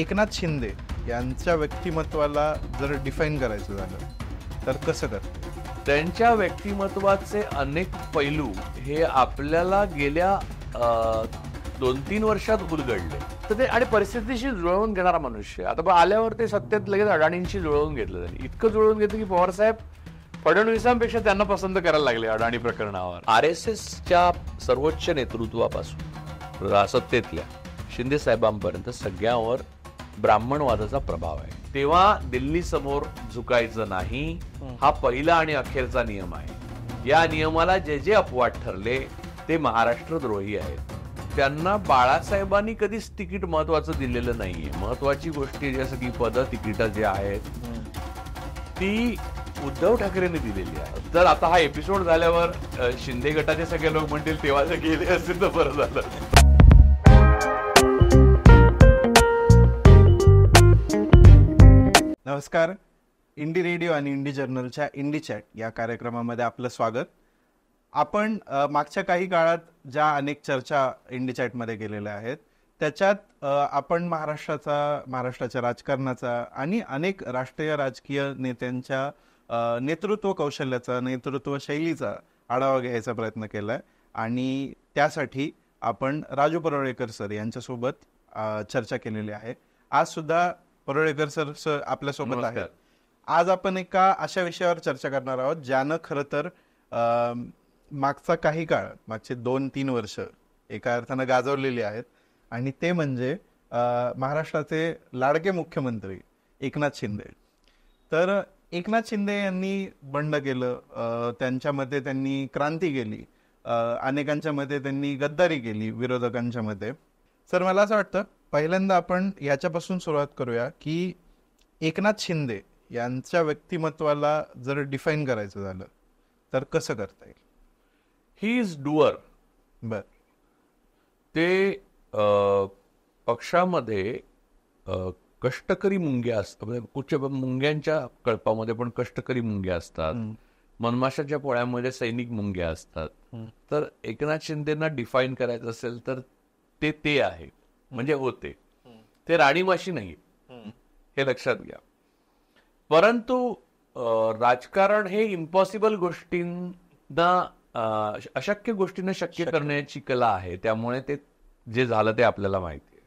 एकनाथ शिंदे यांच्या व्यक्तिमत्वाला जर डिफाईन करायचं झालं तर कसं कर त्यांच्या व्यक्तिमत्वाचे अनेक पैलू हे आपल्याला गेल्या दोन तीन वर्षात उलगडले. तर ते आणि परिस्थितीशी जुळवून घेणारा मनुष्य आता आल्यावर ते सत्तेत लगेच अडाणींशी जुळवून घेतलं त्यांनी इतकं जुळवून घेतलं की पवारसाहेब फडणवीसांपेक्षा त्यांना पसंत करायला लागले अडाणी प्रकरणावर. आर एस एसच्या सर्वोच्च नेतृत्वापासून सत्तेतल्या शिंदे साहेबांपर्यंत सगळ्यावर ब्राह्मणवादाचा प्रभाव आहे. तेव्हा दिल्ली समोर झुकायचं नाही हा. पहिला आणि अखेरचा नियम आहे. या नियमाला जे जे अपवाद ठरले ते महाराष्ट्रद्रोही आहेत. त्यांना बाळासाहेबांनी कधीच तिकीट महत्वाचं दिलेलं नाहीये. महत्वाची गोष्टी जसं की पद तिकीट जे आहेत ती उद्धव ठाकरेंनी दिलेली आहे तर आता हा एपिसोड झाल्यावर शिंदे गटाचे सगळे लोक म्हणतील तेव्हा जर गेले असतील तर बरं झालं. नमस्कार. इंडी रेडिओ आणि इंडी जर्नलच्या इंडी चॅट या कार्यक्रमामध्ये आपलं स्वागत. आपण मागच्या काही काळात ज्या अनेक चर्चा इंडी चॅटमध्ये केलेल्या आहेत त्याच्यात आपण महाराष्ट्राचा महाराष्ट्राच्या राजकारणाचा आणि अनेक राष्ट्रीय राजकीय नेत्यांच्या नेतृत्व कौशल्याचा नेतृत्व शैलीचा आढावा घ्यायचा प्रयत्न केलाय. आणि त्यासाठी आपण राजू परोळेकर सर यांच्यासोबत चर्चा केलेली आहे. आज सुद्धा परोळेकर सर आपल्यासोबत आहेत. आज आपण एका अशा विषयावर चर्चा करणार आहोत ज्यानं खरं तर मागचा काही काळ मागचे दोन तीन वर्ष एका अर्थानं गाजवलेली आहेत. आणि ते म्हणजे महाराष्ट्राचे लाडके मुख्यमंत्री एकनाथ शिंदे. तर एकनाथ शिंदे यांनी बंड केलं त्यांच्यामध्ये त्यांनी क्रांती केली अनेकांच्या मध्ये त्यांनी गद्दारी केली विरोधकांच्या मध्ये सर मला असं वाटतं पहिल्यांदा आपण याच्यापासून सुरुवात करूया की एकनाथ शिंदे यांच्या व्यक्तिमत्वाला जर डिफाईन करायचं झालं तर कसं करता येईल? ही इज डुअर बर. ते पक्षामध्ये कष्टकरी मुंग्या असतात म्हणजे कुठच्या मुंग्यांच्या कळपामध्ये पण कष्टकरी मुंग्या असतात. मनमाशाच्या पोळ्यामध्ये सैनिक मुंग्या असतात. तर एकनाथ शिंदेना डिफाईन करायचं असेल तर ते ते आहे. म्हणजे होते ते राणीमाशी नाही हे लक्षात घ्या. परंतु राजकारण हे इम्पॉसिबल गोष्टींना अशक्य गोष्टींना शक्य करण्याची कला आहे. त्यामुळे ते जे झालं ते आपल्याला माहिती आहे.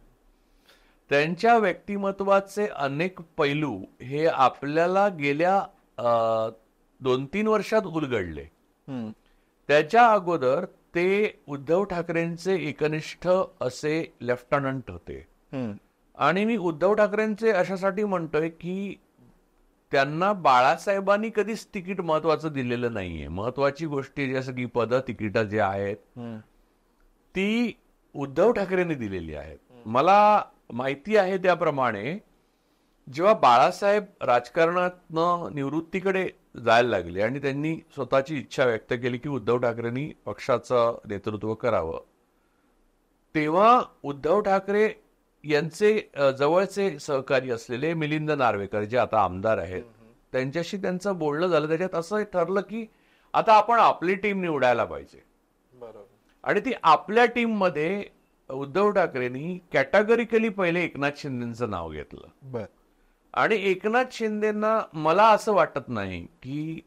त्यांच्या व्यक्तिमत्वाचे अनेक पैलू हे आपल्याला गेल्या दोन तीन वर्षात उलगडले. त्याच्या अगोदर ते उद्धव ठाकरेंचे एकनिष्ठ असे लेफ्टनंट होते. आणि मी उद्धव ठाकरेंचे अशासाठी म्हणतोय की त्यांना बाळासाहेबांनी कधीच तिकीट महत्वाचं दिलेलं नाहीये. महत्वाची गोष्टी जसं की पद तिकीट जे आहेत ती उद्धव ठाकरेंनी दिलेली आहेत. मला माहिती आहे त्याप्रमाणे जेव्हा बाळासाहेब राजकारणात निवृत्तीकडे जायला लागले. आणि त्यांनी स्वतःची इच्छा व्यक्त केली की उद्धव ठाकरेंनी पक्षाचं नेतृत्व करावं. तेव्हा उद्धव ठाकरे यांचे जवळचे सहकारी असलेले मिलिंद नार्वेकर जे आता आमदार आहेत त्यांच्याशी त्यांचं बोलणं झालं. त्याच्यात असं ठरलं की आता आपण आपली टीम निवडायला पाहिजे. आणि ती आपल्या टीममध्ये उद्धव ठाकरेंनी कॅटेगरिकली पहिले एकनाथ शिंदेचं नाव घेतलं. आणि एकनाथ शिंदेना मला असं वाटत नाही की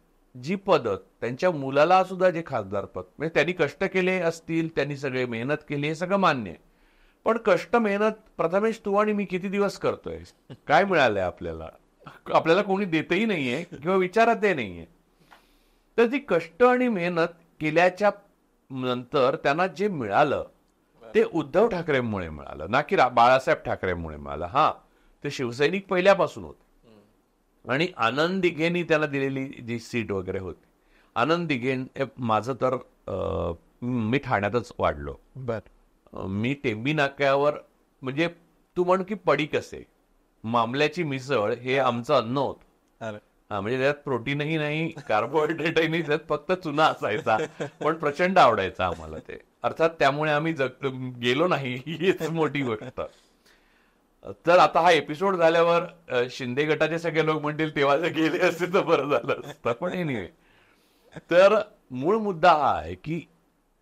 जी पदक त्यांच्या मुलाला सुद्धा जे खासदार पद म्हणजे त्यांनी कष्ट केले असतील त्यांनी सगळे मेहनत केली हे सगळं मान्य आहे. पण कष्ट मेहनत प्रथमेश तू आणि मी किती दिवस करतोय? काय मिळालंय आपल्याला? आपल्याला कोणी देतही नाहीये किंवा विचारतही नाहीये. तर ती कष्ट आणि मेहनत केल्याच्यानंतर त्यांना जे मिळालं ते उद्धव ठाकरेंमुळे मिळालं ना की बाळासाहेब ठाकरेंमुळे मिळालं. हा. ते शिवसैनिक पहिल्यापासून होते. आणि आनंद दिघेनी त्याला दिलेली जी सीट वगैरे होती. आनंद दिघेन माझं तर मी ठाण्यातच वाढलो. बर. मी टेंबी नाक्यावर म्हणजे तू म्हण की पडीक असे मामल्याची मिसळ हे आमचं अन्न होत. हा म्हणजे त्यात प्रोटीनही नाही कार्बोहायड्रेटही नाही त्यात फक्त चुना असायचा. पण प्रचंड आवडायचा आम्हाला ते. अर्थात त्यामुळे आम्ही जग गेलो नाही हीच मोठी गोष्ट. तर आता हा एपिसोड झाल्यावर शिंदे गटाचे सगळे लोक म्हणतील तेव्हा जर गेले असते तर बरं झालं असतं. पण एनिवे तर मूळ मुद्दा हा आहे की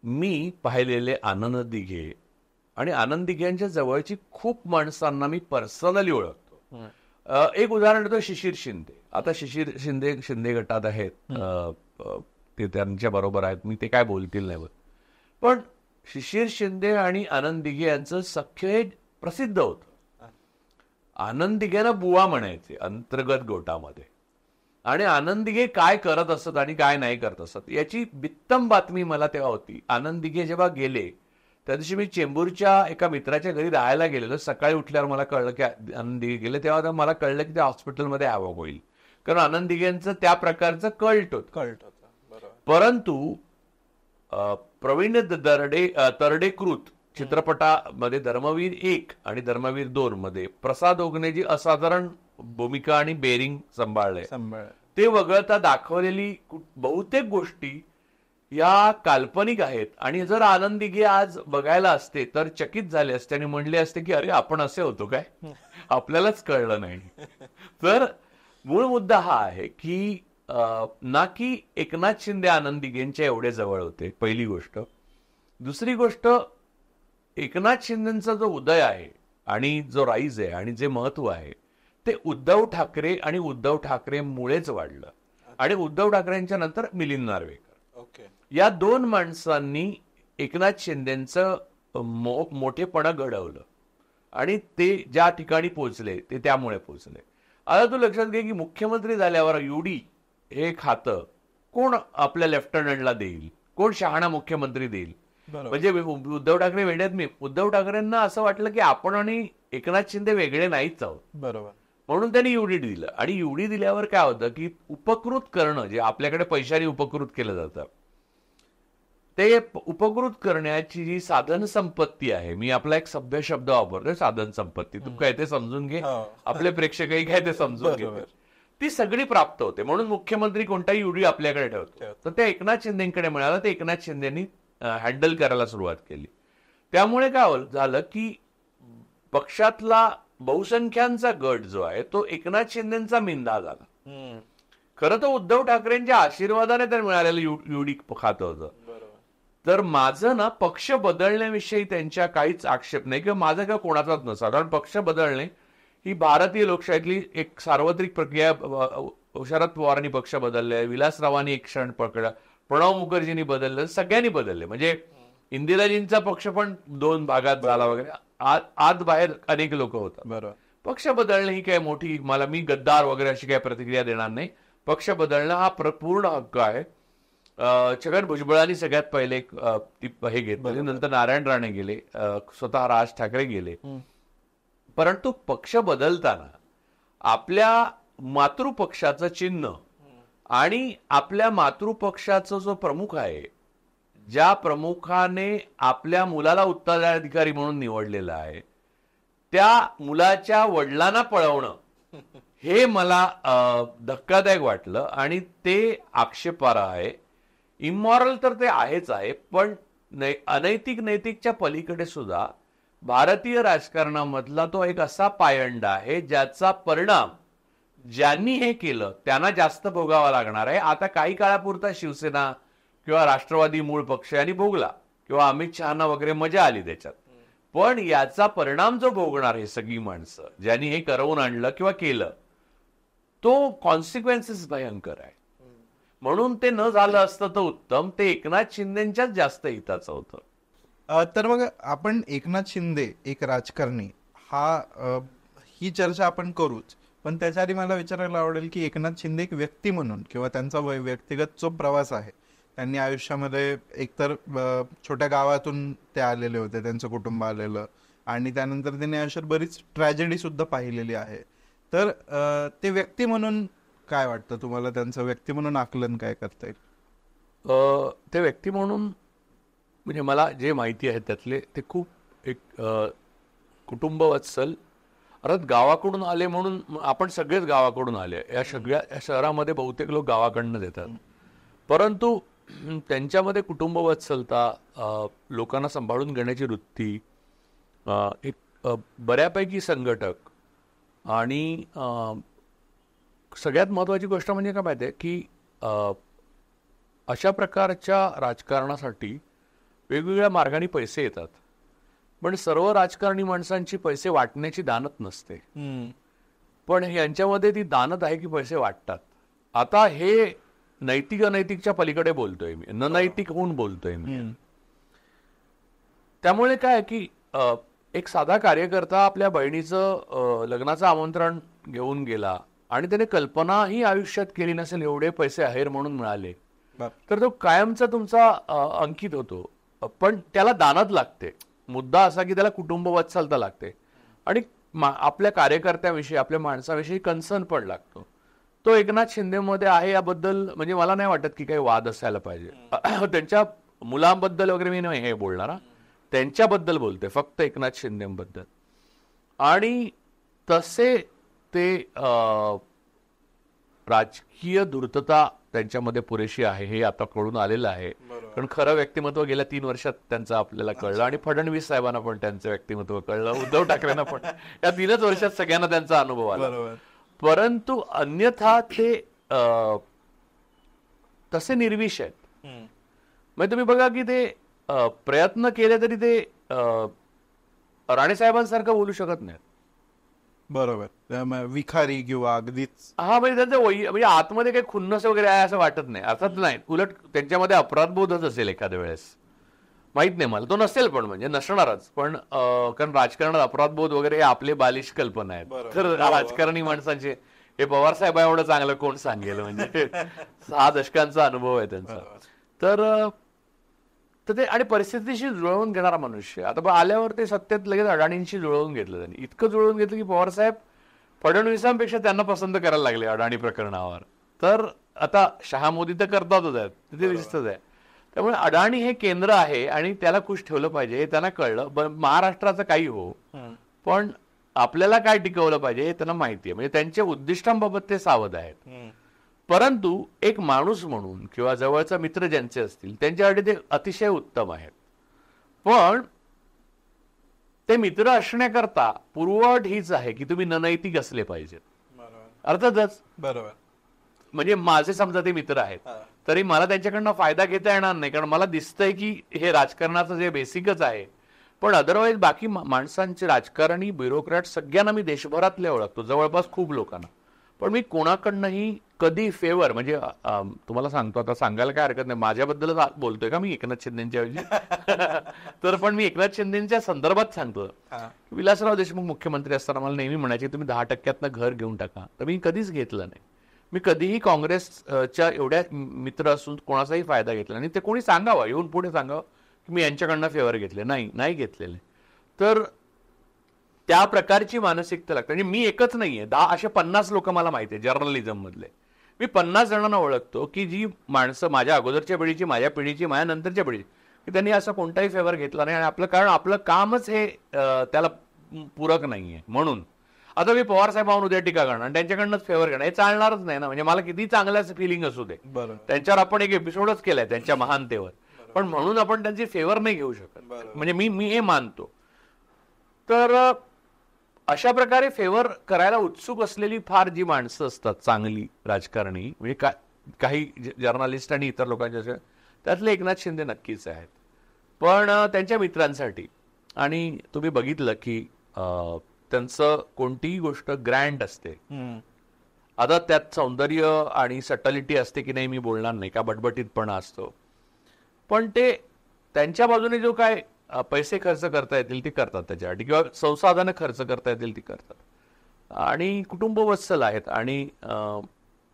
मी पाहिलेले आनंद दिघे आणि आनंद दिघ्यांच्या जवळची खूप माणसांना मी पर्सनली ओळखतो. एक उदाहरण देतो शिशिर शिंदे. आता शिशिर शिंदे शिंदे गटात आहेत. ते त्यांच्या बरोबर आहेत. मी ते काय बोलतील नाही पण शिशिर शिंदे आणि आनंद दिघे यांचं सख्य हे प्रसिद्ध होतं. आनंद दिघेला बुवा म्हणायचे अंतर्गत गोटामध्ये. आणि आनंद दिघे काय करत असत आणि काय नाही करत असत याची बित्तम बातमी मला तेव्हा होती. आनंद दिघे जेव्हा गेले त्या दिवशी मी चेंबूरच्या एका मित्राच्या घरी राहायला गेलेलो. सकाळी उठल्यावर मला कळलं की आनंद दिघे गेले तेव्हा मला कळलं की ते हॉस्पिटलमध्ये यावं होईल. कारण आनंद दिघेंचं त्या प्रकारचं कल्ट होतं. कळत होतं. परंतु प्रवीण दरडे तरडेकृत चित्रपटामध्ये धर्मवीर एक आणि धर्मवीर दोन मध्ये प्रसाद ओगनेजी असाधारण भूमिका आणि बेरिंग सांभाळले. सांभाळ ते वगळता दाखवलेली बहुतेक गोष्टी या काल्पनिक आहेत. आणि जर आनंदी गे आज बघायला असते तर चकित झाले असते आणि म्हणले असते की अरे आपण असे होतो काय? आपल्यालाच कळलं नाही. तर मूळ मुद्दा हा आहे की ना की एकनाथ शिंदे आनंद दिघेंच्या एवढे जवळ होते पहिली गोष्ट. दुसरी गोष्ट एकनाथ शिंदेचा जो उदय आहे आणि जो राईज आहे आणि जे महत्त्व आहे ते उद्धव ठाकरे आणि उद्धव ठाकरेमुळेच वाढलं. आणि उद्धव ठाकरेंच्या नंतर मिलिंद नार्वेकर. ओके. या दोन माणसांनी एकनाथ शिंदेचं मो मोठेपणा घडवलं. आणि ते ज्या ठिकाणी पोहोचले ते त्यामुळे पोहोचले. आता तू लक्षात घे की मुख्यमंत्री झाल्यावर युडी हे खातं कोण आपल्या लेफ्टनंटला देईल? कोण शहाणा मुख्यमंत्री देईल? म्हणजे उद्धव ठाकरे वेड्यात मी. उद्धव ठाकरेंना असं वाटलं की आपण आणि एकनाथ शिंदे वेगळे नाहीच आहोत. बरोबर. म्हणून त्यांनी युडी दिलं. आणि युडी दिल्यावर काय होतं की उपकृत करणं जे आपल्याकडे पैशाने उपकृत केलं जातं ते उपकृत करण्याची जी साधन संपत्ती आहे मी आपला एक सभ्य शब्द वापरतोय साधन संपत्ती. तू काय ते समजून घे. हो. आपले प्रेक्षकही काय ते समजून. घे ती सगळी प्राप्त होते. म्हणून मुख्यमंत्री कोणताही युडी आपल्याकडे ठेवतो. ठेवतो. तर ते एकनाथ शिंदेकडे मिळालं. ते एकनाथ शिंदेनी हँडल करायला सुरुवात केली. त्यामुळे काय झालं की पक्षातला बहुसंख्यांचा गट जो आहे तो एकनाथ शिंदेचा मिंदा झाला. खरं तर उद्धव ठाकरेंच्या आशीर्वादाने तर मिळालेलं युडी खातं होतं. तर माझं ना पक्ष बदलण्याविषयी त्यांच्या काहीच आक्षेप नाही किंवा माझा किंवा कोणाचाच नसा. कारण पक्ष बदलणे ही भारतीय लोकशाहीतली एक सार्वत्रिक प्रक्रिया शरद पवारांनी पक्ष बदलले विलासरावांनी एक क्षण पकडला. प्रणव मुखर्जींनी बदललं सगळ्यांनी बदलले. म्हणजे इंदिराजींचा पक्ष पण दोन भागात झाला वगैरे. आत बाहेर अनेक लोक होतात. बरोबर. पक्ष बदलणं ही काय मोठी मला मी गद्दार वगैरे अशी काही प्रतिक्रिया देणार नाही. पक्ष बदलणं हा प्र- पूर्ण हक्क आहे. छगन भुजबळांनी सगळ्यात पहिले हे घेतलं. नंतर नारायण राणे गेले स्वतः राज ठाकरे गेले. परंतु पक्ष बदलताना आपल्या मातृपक्षाचं चिन्ह आणि आपल्या मातृपक्षाचा जो प्रमुख आहे ज्या प्रमुखाने आपल्या मुलाला उत्तराधिकारी म्हणून निवडलेला आहे त्या मुलाच्या वडिलांना पळवणं हे मला धक्कादायक वाटलं आणि ते आक्षेपार्ह आहे. इमॉरल तर ते आहेच आहे पण नै अनैतिक नैतिकच्या पलीकडे सुद्धा भारतीय राजकारणामधला तो एक असा पायंडा आहे ज्याचा परिणाम ज्यांनी हे केलं त्यांना जास्त भोगावा लागणार आहे. आता काही काळापुरता शिवसेना किंवा राष्ट्रवादी मूळ पक्ष यांनी भोगला किंवा अमित शहाना वगैरे मजा आली त्याच्यात. पण याचा परिणाम जो भोगणार हे सगळी माणसं ज्यांनी हे करवून आणलं किंवा केलं तो कॉन्सिक्वेन्सेस भयंकर आहे. म्हणून ते न झालं असतं तर उत्तम. ते एकनाथ शिंदेच्याच जास्त हिताचं होतं. तर मग आपण एकनाथ शिंदे एक राजकारणी हा ही चर्चा आपण करूच. पण त्याच्या आधी मला विचारायला आवडेल की एकनाथ शिंदे एक व्यक्ती म्हणून किंवा त्यांचा वै- व्यक्तिगत जो प्रवास आहे त्यांनी आयुष्यामध्ये एकतर छोट्या गावातून ते आलेले होते त्यांचं कुटुंब आलेलं आणि त्यानंतर त्यांनी आयुष्यात बरीच ट्रॅजेडी सुद्धा पाहिलेली आहे. तर ते व्यक्ती म्हणून काय वाटतं तुम्हाला? त्यांचं व्यक्ती म्हणून आकलन काय करता येईल? ते व्यक्ती म्हणून म्हणजे मला जे माहिती आहे त्यातले ते खूप एक कुटुंबवत्सल अर्थात गावाकडून आले म्हणून आपण सगळेच गावाकडून आले. या सगळ्या या शहरामध्ये बहुतेक लोक गावाकडनं देतात. परंतु त्यांच्यामध्ये कुटुंब वत्सलता लोकांना सांभाळून घेण्याची वृत्ती एक बऱ्यापैकी संघटक आणि सगळ्यात महत्त्वाची गोष्ट म्हणजे काय माहिती आहे की अशा प्रकारच्या राजकारणासाठी वेगवेगळ्या मार्गाने पैसे येतात. पण सर्व राजकारणी माणसांची पैसे वाटण्याची दानत नसते. पण यांच्यामध्ये ती दानत आहे की पैसे वाटतात. आता हे नैतिक अनैतिकच्या पलीकडे बोलतोय मी. न नैतिक होऊन बोलतोय मी. त्यामुळे काय की एक साधा कार्यकर्ता आपल्या बहिणीचं लग्नाचं आमंत्रण घेऊन गेला आणि त्याने कल्पनाही आयुष्यात केली नसेल एवढे पैसे आहेर म्हणून मिळाले तर तो कायमचा तुमचा अंकित होतो. पण त्याला दानत लागते. मुद्दा असा की त्याला कुटुंब वत्सलता लागते. आणि मा- आपल्या कार्यकर्त्याविषयी आपल्या माणसाविषयी कन्सर्न पण लागतो. तो एकनाथ शिंदेमध्ये आहे याबद्दल म्हणजे मला नाही वाटत की काही वाद असायला पाहिजे. त्यांच्या मुलांबद्दल वगैरे मी नाही हे बोलणार त्यांच्याबद्दल बोलते फक्त एकनाथ शिंदेबद्दल. आणि तसे ते राजकीय धूर्तता त्यांच्यामध्ये पुरेशी आहे हे आता कळून आलेलं आहे. कारण खरं व्यक्तिमत्व गेल्या तीन वर्षात त्यांचं आपल्याला कळलं आणि फडणवीस साहेबांना पण त्यांचं व्यक्तिमत्व कळलं उद्धव ठाकरेंना पण. या तीनच वर्षात सगळ्यांना त्यांचा अनुभव आला. परंतु अन्यथा ते तसे निर्विष आहेत. म्हणजे तुम्ही बघा की ते प्रयत्न केले तरी ते राणेसाहेबांसारखं बोलू शकत नाहीत. बरोबर. विखारी किंवा अगदीच हा म्हणजे त्यांचं वै म्हणजे आतमध्ये काही खुन्नस वगैरे आहे असं वाटत नाही. अर्थात नाही. उलट त्यांच्यामध्ये अपराधबोधच असेल एखाद्या वेळेस. माहीत नाही मला. तो नसेल पण म्हणजे नसणारच. पण कारण राजकारणात अपराधबोध वगैरे हे आपले बालिश कल्पना आहेत. तर राजकारणी माणसांचे हे पवार साहेब एवढं चांगलं कोण सांगेल? म्हणजे सहा दशकांचा अनुभव आहे त्यांचा. तर तर ते आणि परिस्थितीशी जुळवून घेणारा मनुष्य आता बघ आल्यावर ते सत्तेत लगेच अडाणींशी जुळवून घेतलं त्यांनी. इतकं जुळवून घेतलं की पवार साहेब फडणवीसांपेक्षा त्यांना पसंत करायला लागले अडाणी प्रकरणावर. तर आता शहा मोदी तर करतातच आहेत. ते दिसतच आहे. त्यामुळे अडाणी हे केंद्र आहे आणि त्याला खुश ठेवलं पाहिजे हे त्यांना कळलं. महाराष्ट्राचं काही हो. पण आपल्याला काय टिकवलं पाहिजे हे त्यांना माहिती आहे. म्हणजे त्यांच्या उद्दिष्टांबाबत ते सावध आहेत. परंतु एक माणूस म्हणून किंवा जवळचा मित्र ज्यांचे असतील त्यांच्यासाठी ते अतिशय उत्तम आहेत. पण ते मित्र असण्याकरता पूर्वअट हीच आहे की तुम्ही ननैतिक असले पाहिजेत. अर्थातच बरोबर. म्हणजे माझे समजा ते मित्र आहेत तरी मला त्यांच्याकडनं फायदा घेता येणार नाही कारण मला दिसतंय की हे राजकारणाचं जे बेसिकच आहे. पण अदरवाईज बाकी माणसांचे राजकारणी ब्युरोक्रॅट सगळ्यांना मी देशभरातले ओळखतो जवळपास खूप लोकांना. पण मी कोणाकडनंही कधी फेवर म्हणजे तुम्हाला सांगतो आता सांगायला काय हरकत नाही. माझ्याबद्दलच बोलतोय का मी? एकनाथ शिंदेच्या तर पण मी एकनाथ शिंदेच्या संदर्भात सांगतो. विलासराव देशमुख मुख्यमंत्री असताना मला नेहमी म्हणायचे तुम्ही दहा टक्क्यातनं घर घेऊन टाका. तर मी कधीच घेतलं नाही. मी कधीही काँग्रेसच्या एवढ्या मित्र असून कोणाचाही फायदा घेतला नाही. ते कोणी सांगावं? येऊन पुढे सांगावं की मी यांच्याकडनं फेवर घेतले. नाही नाही घेतलेले. तर त्या प्रकारची मानसिकता लागते. म्हणजे मी एकच नाहीये. दहा असे पन्नास लोक मला माहिती आहे जर्नलिझम मधले. मी पन्नास जणांना ओळखतो की जी माणसं माझ्या अगोदरच्या पिढीची माझ्या पिढीची माझ्या नंतरच्या पिढीची की त्यांनी असा कोणताही फेवर घेतला नाही. आणि आपलं कारण आपलं कामच हे त्याला पूरक नाहीये. म्हणून. आता मी पवार साहेबांवर उद्या टीका करणार. आणि त्यांच्याकडनंच फेवर घेणार. हे चालणारच नाही ना. म्हणजे मला किती चांगल्याच फिलिंग असू दे. त्यांच्यावर आपण एक एपिसोडच केलाय त्यांच्या महानतेवर. पण म्हणून आपण त्यांची फेवर नाही घेऊ शकत. म्हणजे मी मी हे मानतो. तर अशा प्रकारे फेवर करायला उत्सुक असलेली फार जी माणसं असतात चांगली राजकारणी म्हणजे का काही जर्नलिस्ट आणि इतर लोकांच्या त्यातले एकनाथ शिंदे नक्कीच आहेत. पण त्यांच्या मित्रांसाठी आणि तुम्ही बघितलं की त्यांचं कोणतीही गोष्ट ग्रँड असते. आता त्यात सौंदर्य आणि सटलिटी असते की नाही मी बोलणार नाही का बटबटीतपणा असतो. पण ते त्यांच्या बाजूने जो काय पैसे खर्च करता येतील ते करतात त्याच्यासाठी. किंवा संसाधनं खर्च करता येतील ती करतात. आणि कुटुंब वत्सल आहेत आणि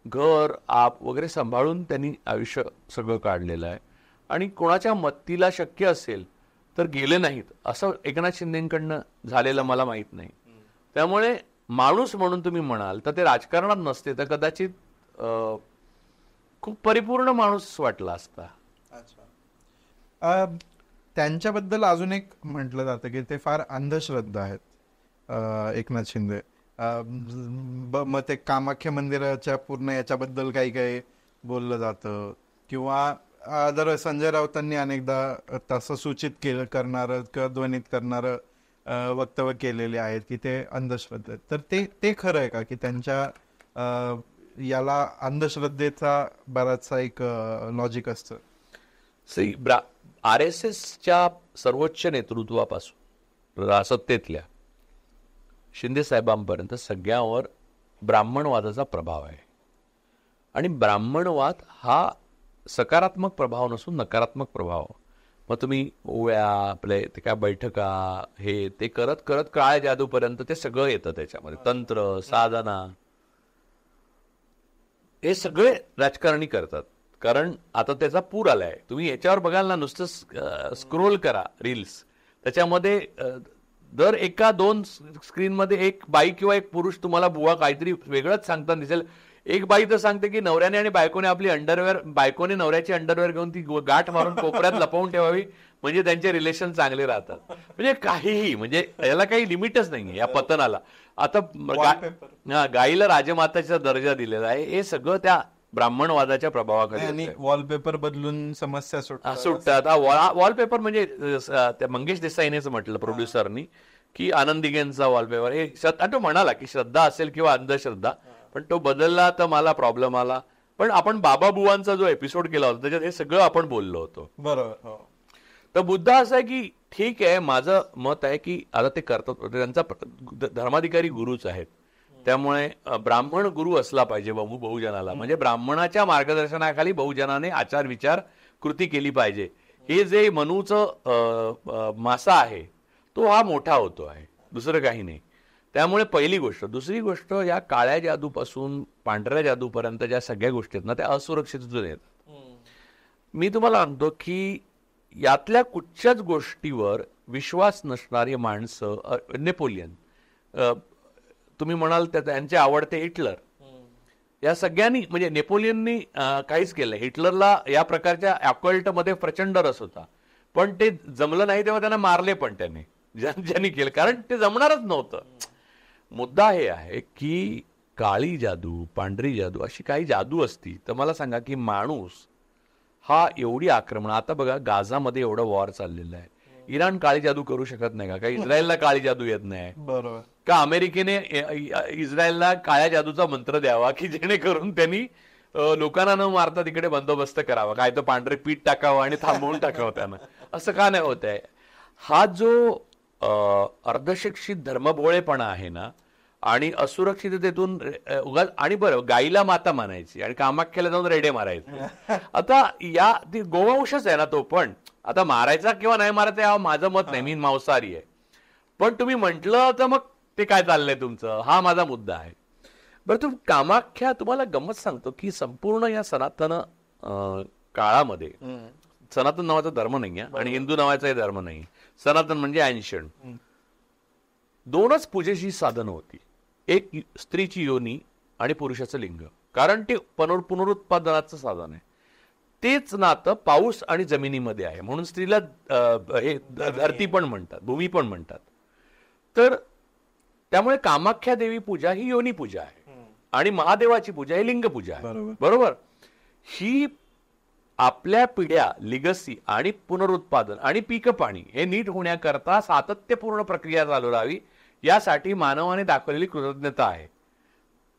घर आप वगैरे सांभाळून त्यांनी आयुष्य सगळं काढलेलं आहे. आणि कोणाच्या मत्तीला शक्य असेल तर गेले नाहीत. असं एकनाथ शिंदेकडनं झालेलं मला माहीत नाही. त्यामुळे माणूस म्हणून तुम्ही म्हणाल तर ते राजकारणात नसते तर कदाचित खूप परिपूर्ण माणूस वाटला असता. त्यांच्याबद्दल अजून एक म्हटलं जातं की ते फार अंधश्रद्धा आहेत. एकनाथ शिंदे. ब- मग ते कामाख्या मंदिराच्या पूर्ण याच्याबद्दल काही काही बोललं जातं. किंवा जर संजय राऊतांनी अनेकदा तसं सूचित केलं करणारं किंवा ध्वनित करणारं वक्तव्य केलेले आहेत की ते अंधश्रद्धा आहेत. तर ते ते खरं आहे का की त्यांच्या याला अंधश्रद्धेचा बराचसा एक लॉजिक असतं? ब्रा आर एस एसच्या सर्वोच्च नेतृत्वापासून सत्तेतल्या शिंदेसाहेबांपर्यंत सगळ्यावर ब्राह्मणवादाचा प्रभाव आहे. आणि ब्राह्मणवाद हा सकारात्मक प्रभाव नसून नकारात्मक प्रभाव. मग तुम्ही ओव्या आपले ते काय बैठका हे ते करत करत काळ जादूपर्यंत ते सगळं येतं त्याच्यामध्ये. तंत्र साधना हे सगळे राजकारणी करतात. कारण आता त्याचा पूर आलाय. तुम्ही याच्यावर बघाल ना नुसतं स्क्रोल करा रील्स त्याच्यामध्ये दर एका दोन स्क्रीनमध्ये एक बाई किंवा एक पुरुष तुम्हाला बुवा काहीतरी वेगळंच सांगताना दिसेल. एक बाई तर सांगते की नवऱ्याने आणि बायकोने आपली अंडरवेअर बायकोने नवऱ्याची अंडरवेअर घेऊन ती गाठ मारून कोपऱ्यात लपवून ठेवावी म्हणजे त्यांचे रिलेशन चांगले राहतात. म्हणजे काहीही म्हणजे याला काही लिमिटच नाही या पतनाला. आता गाईला राजमाताचा दर्जा दिलेला आहे. हे सगळं त्या ब्राह्मणवादाच्या प्रभावाखाली आणि. वॉलपेपर बदलून समस्या सुटतात. सुटतात. वॉल- वॉलपेपर म्हणजे त्या मंगेश देसाईनेच म्हटलं प्रोड्युसरनी की आनंद दिघेंचा वॉलपेपर हे तो म्हणाला की श्रद्धा असेल किंवा अंधश्रद्धा पण तो बदलला तर मला प्रॉब्लेम आला. पण आपण बाबा बुवांचा जो एपिसोड केला होता त्याच्यात हे सगळं आपण बोललो होतो. बरोबर हो. तर मुद्दा असा आहे की ठीक आहे माझं मत आहे की आता ते करतात त्यांचा धर्माधिकारी गुरुच आहेत. त्यामुळे ब्राह्मण गुरु असला पाहिजे बहु बहुजनाला. म्हणजे ब्राह्मणाच्या मार्गदर्शनाखाली बहुजनाने आचार विचार कृती केली पाहिजे. हे जे मनूचं मासा आहे तो हा मोठा होतो आहे. दुसरं काही नाही. त्यामुळे पहिली गोष्ट. दुसरी गोष्ट या काळ्या जादूपासून पांढऱ्या जादूपर्यंत ज्या सगळ्या गोष्टी आहेत ना त्या असुरक्षिततेतून येतात मी तुम्हाला सांगतो की यातल्या कुठच्याच गोष्टीवर विश्वास नसणारी माणसं नेपोलियन तुम्ही म्हणाल त्या त्यांचे आवडते हिटलर. या सगळ्यांनी म्हणजे नेपोलियननी काहीच केलं. हिटलरला या प्रकारच्या अकल्टमध्ये प्रचंड रस होता. पण ते जमलं नाही तेव्हा त्यांना मारले पण त्याने. ज्या- ज्यांनी केलं. कारण ते जमणारच नव्हतं. मुद्दा हे आहे की काळी जादू पांढरी जादू अशी काही जादू असती तर मला सांगा की माणूस हा एवढी आक्रमण आता बघा गाझामध्ये एवढं वॉर चाललेलं आहे. इराण काळी जादू करू शकत नाही का? का इस्रायलला काळी जादू येत नाही? बरोबर. का अमेरिकेने इस्रायलला काळ्या जादूचा मंत्र द्यावा की जेणेकरून त्यांनी लोकांना न मारता तिकडे बंदोबस्त करावा? काय तर पांढरे पीठ टाकावं आणि थांबवून टाकावं त्यांना? असं का नाही होत आहे हा जो अर्धशिक्षित धर्मभोळेपणा आहे ना आणि असुरक्षिततेतून उगाच आणि बरं गाईला माता मानायची आणि कामाख्याला जाऊन रेडे मारायचे. आता या ती गोवंशच आहे ना तो पण. आता मारायचा किंवा नाही मारायचा हा माझं मत नाही. मी मांसाहारी आहे. पण तुम्ही म्हटलं तर मग ते काय चाललंय तुमचं? हा माझा मुद्दा आहे. बरं तू कामाख्या तुम्हाला गंमत सांगतो की संपूर्ण या सनातन काळामध्ये सनातन नावाचा धर्म नाही आहे आणि हिंदू नावाचाही धर्म नाही सनातन म्हणजे अँशंट दोनच पूजेची साधनं होती. एक स्त्रीची योनी आणि पुरुषाचं लिंग. कारण ते पुनर पुनरुत्पादनाचं साधन आहे. तेच नातं पाऊस आणि जमिनीमध्ये आहे. म्हणून स्त्रीला हे धरती पण म्हणतात भूमी पण म्हणतात. तर त्यामुळे कामाख्या देवी पूजा ही योनी पूजा आहे. आणि महादेवाची पूजा ही लिंग पूजा आहे. बरोबर. बरोबर? ही आपल्या पिढ्या लिगसी आणि पुनरुत्पादन आणि पीक पाणी हे नीट होण्याकरता सातत्यपूर्ण प्रक्रिया चालू राहावी यासाठी मानवाने दाखवलेली कृतज्ञता आहे.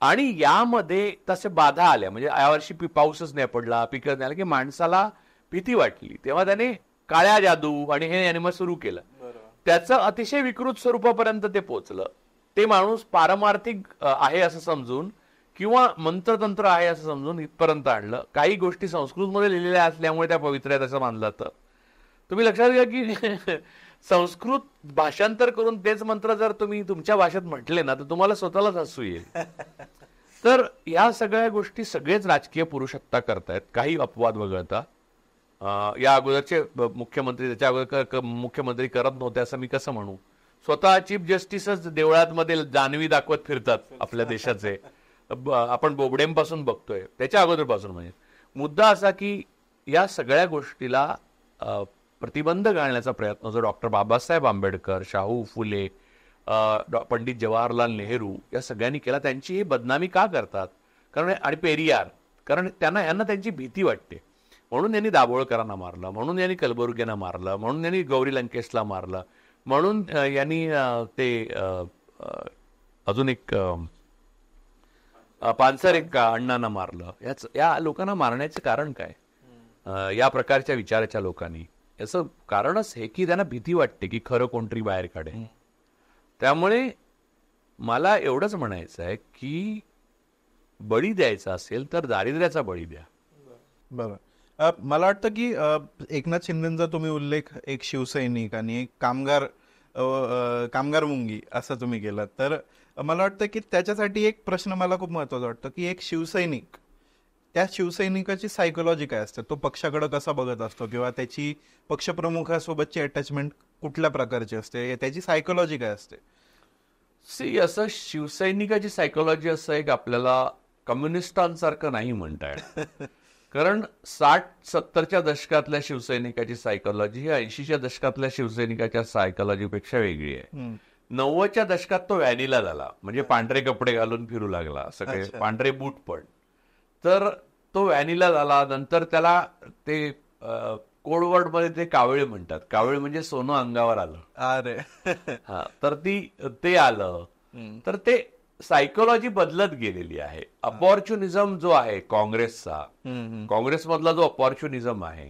आणि यामध्ये तसे बाधा आल्या. म्हणजे यावर्षी पी- पाऊसच नाही पडला. पिकत नाही आलं की माणसाला भीती वाटली. तेव्हा त्याने काळ्या जादू आणि हे याने मग सुरू केलं. त्याचं अतिशय विकृत स्वरूपापर्यंत ते पोचलं ते माणूस पारमार्थिक आहे असं समजून किंवा मंत्रतंत्र आहे असं समजून इथपर्यंत आणलं. काही गोष्टी संस्कृतमध्ये लिहिलेल्या असल्यामुळे त्या पवित्र आहेत असं मानलं जातं. तुम्ही लक्षात घ्या की संस्कृत भाषांतर करून तेच मंत्र जर तुम्ही तुमच्या भाषेत म्हटले ना तर तुम्हाला स्वतःलाच हसू येईल. तर या सगळ्या गोष्टी सगळेच राजकीय पुरुषत्ता करतायत. काही अपवाद वगळता. या अगोदरचे मुख्यमंत्री त्याच्या अगोदर मुख्यमंत्री करत नव्हते असं मी कसं म्हणू? स्वतः चीफ जस्टिसच देवळांमध्ये जानवी दाखवत फिरतात आपल्या देशाचे. आपण बोबडेंपासून बघतोय. त्याच्या अगोदरपासून म्हणजे. मुद्दा असा की या सगळ्या गोष्टीला प्रतिबंध घालण्याचा प्रयत्न जो डॉक्टर बाबासाहेब आंबेडकर शाहू फुले पंडित जवाहरलाल नेहरू या सगळ्यांनी केला. त्यांची ही बदनामी का करतात? कारण आणि पेरियार कारण त्यांना यांना त्यांची भीती वाटते. म्हणून यांनी दाभोळकरांना मारलं म्हणून यांनी कलबुर्गेना मारलं म्हणून यांनी गौरी लंकेशला मारलं म्हणून यांनी ते अं, अजून एक पानसर एक अण्णांना मारलं. याच या लोकांना मारण्याचे कारण काय? या प्रकारच्या विचाराच्या लोकांनी. याचं कारणच हे की त्यांना भीती वाटते की खरं कोणतरी बाहेर काढेल. त्यामुळे मला एवढंच म्हणायचं आहे की बळी द्यायचा असेल तर दारिद्र्याचा बळी द्या. बरं. मला वाटतं की एकनाथ शिंदेचा तुम्ही उल्लेख एक शिवसैनिक आणि एक कामगार कामगार मुंगी असं तुम्ही केलात. तर मला वाटतं की त्याच्यासाठी एक प्रश्न मला खूप महत्त्वाचा वाटतो की एक शिवसैनिक त्या शिवसैनिकाची सायकोलॉजी काय असते. तो पक्षाकडे कसा बघत असतो किंवा त्याची पक्षप्रमुखासोबतची अटॅचमेंट कुठल्या प्रकारची असते त्याची सायकोलॉजी काय असते. सी असं शिवसैनिकाची सायकोलॉजी असं एक आपल्याला कम्युनिस्टांसारखं नाही म्हणता येणार कारण साठ सत्तरच्या दशकातल्या शिवसैनिकाची सायकोलॉजी ही ऐंशीच्या दशकातल्या शिवसैनिकाच्या सायकोलॉजीपेक्षा वेगळी आहे. नव्वदच्या दशकात तो व्हॅनिला झाला. म्हणजे पांढरे कपडे घालून फिरू लागला. सगळे पांढरे बूट पण. तर तो व्हॅनिला झाला नंतर त्याला ते कोडवर्डमध्ये ते कावळे म्हणतात. कावळे म्हणजे सोनं अंगावर आलं. अरे. हा तर ती ते आलं. तर ते सायकोलॉजी बदलत गेलेली आहे. अपॉर्च्युनिझम जो आहे काँग्रेसचा काँग्रेसमधला जो अपॉर्च्युनिझम आहे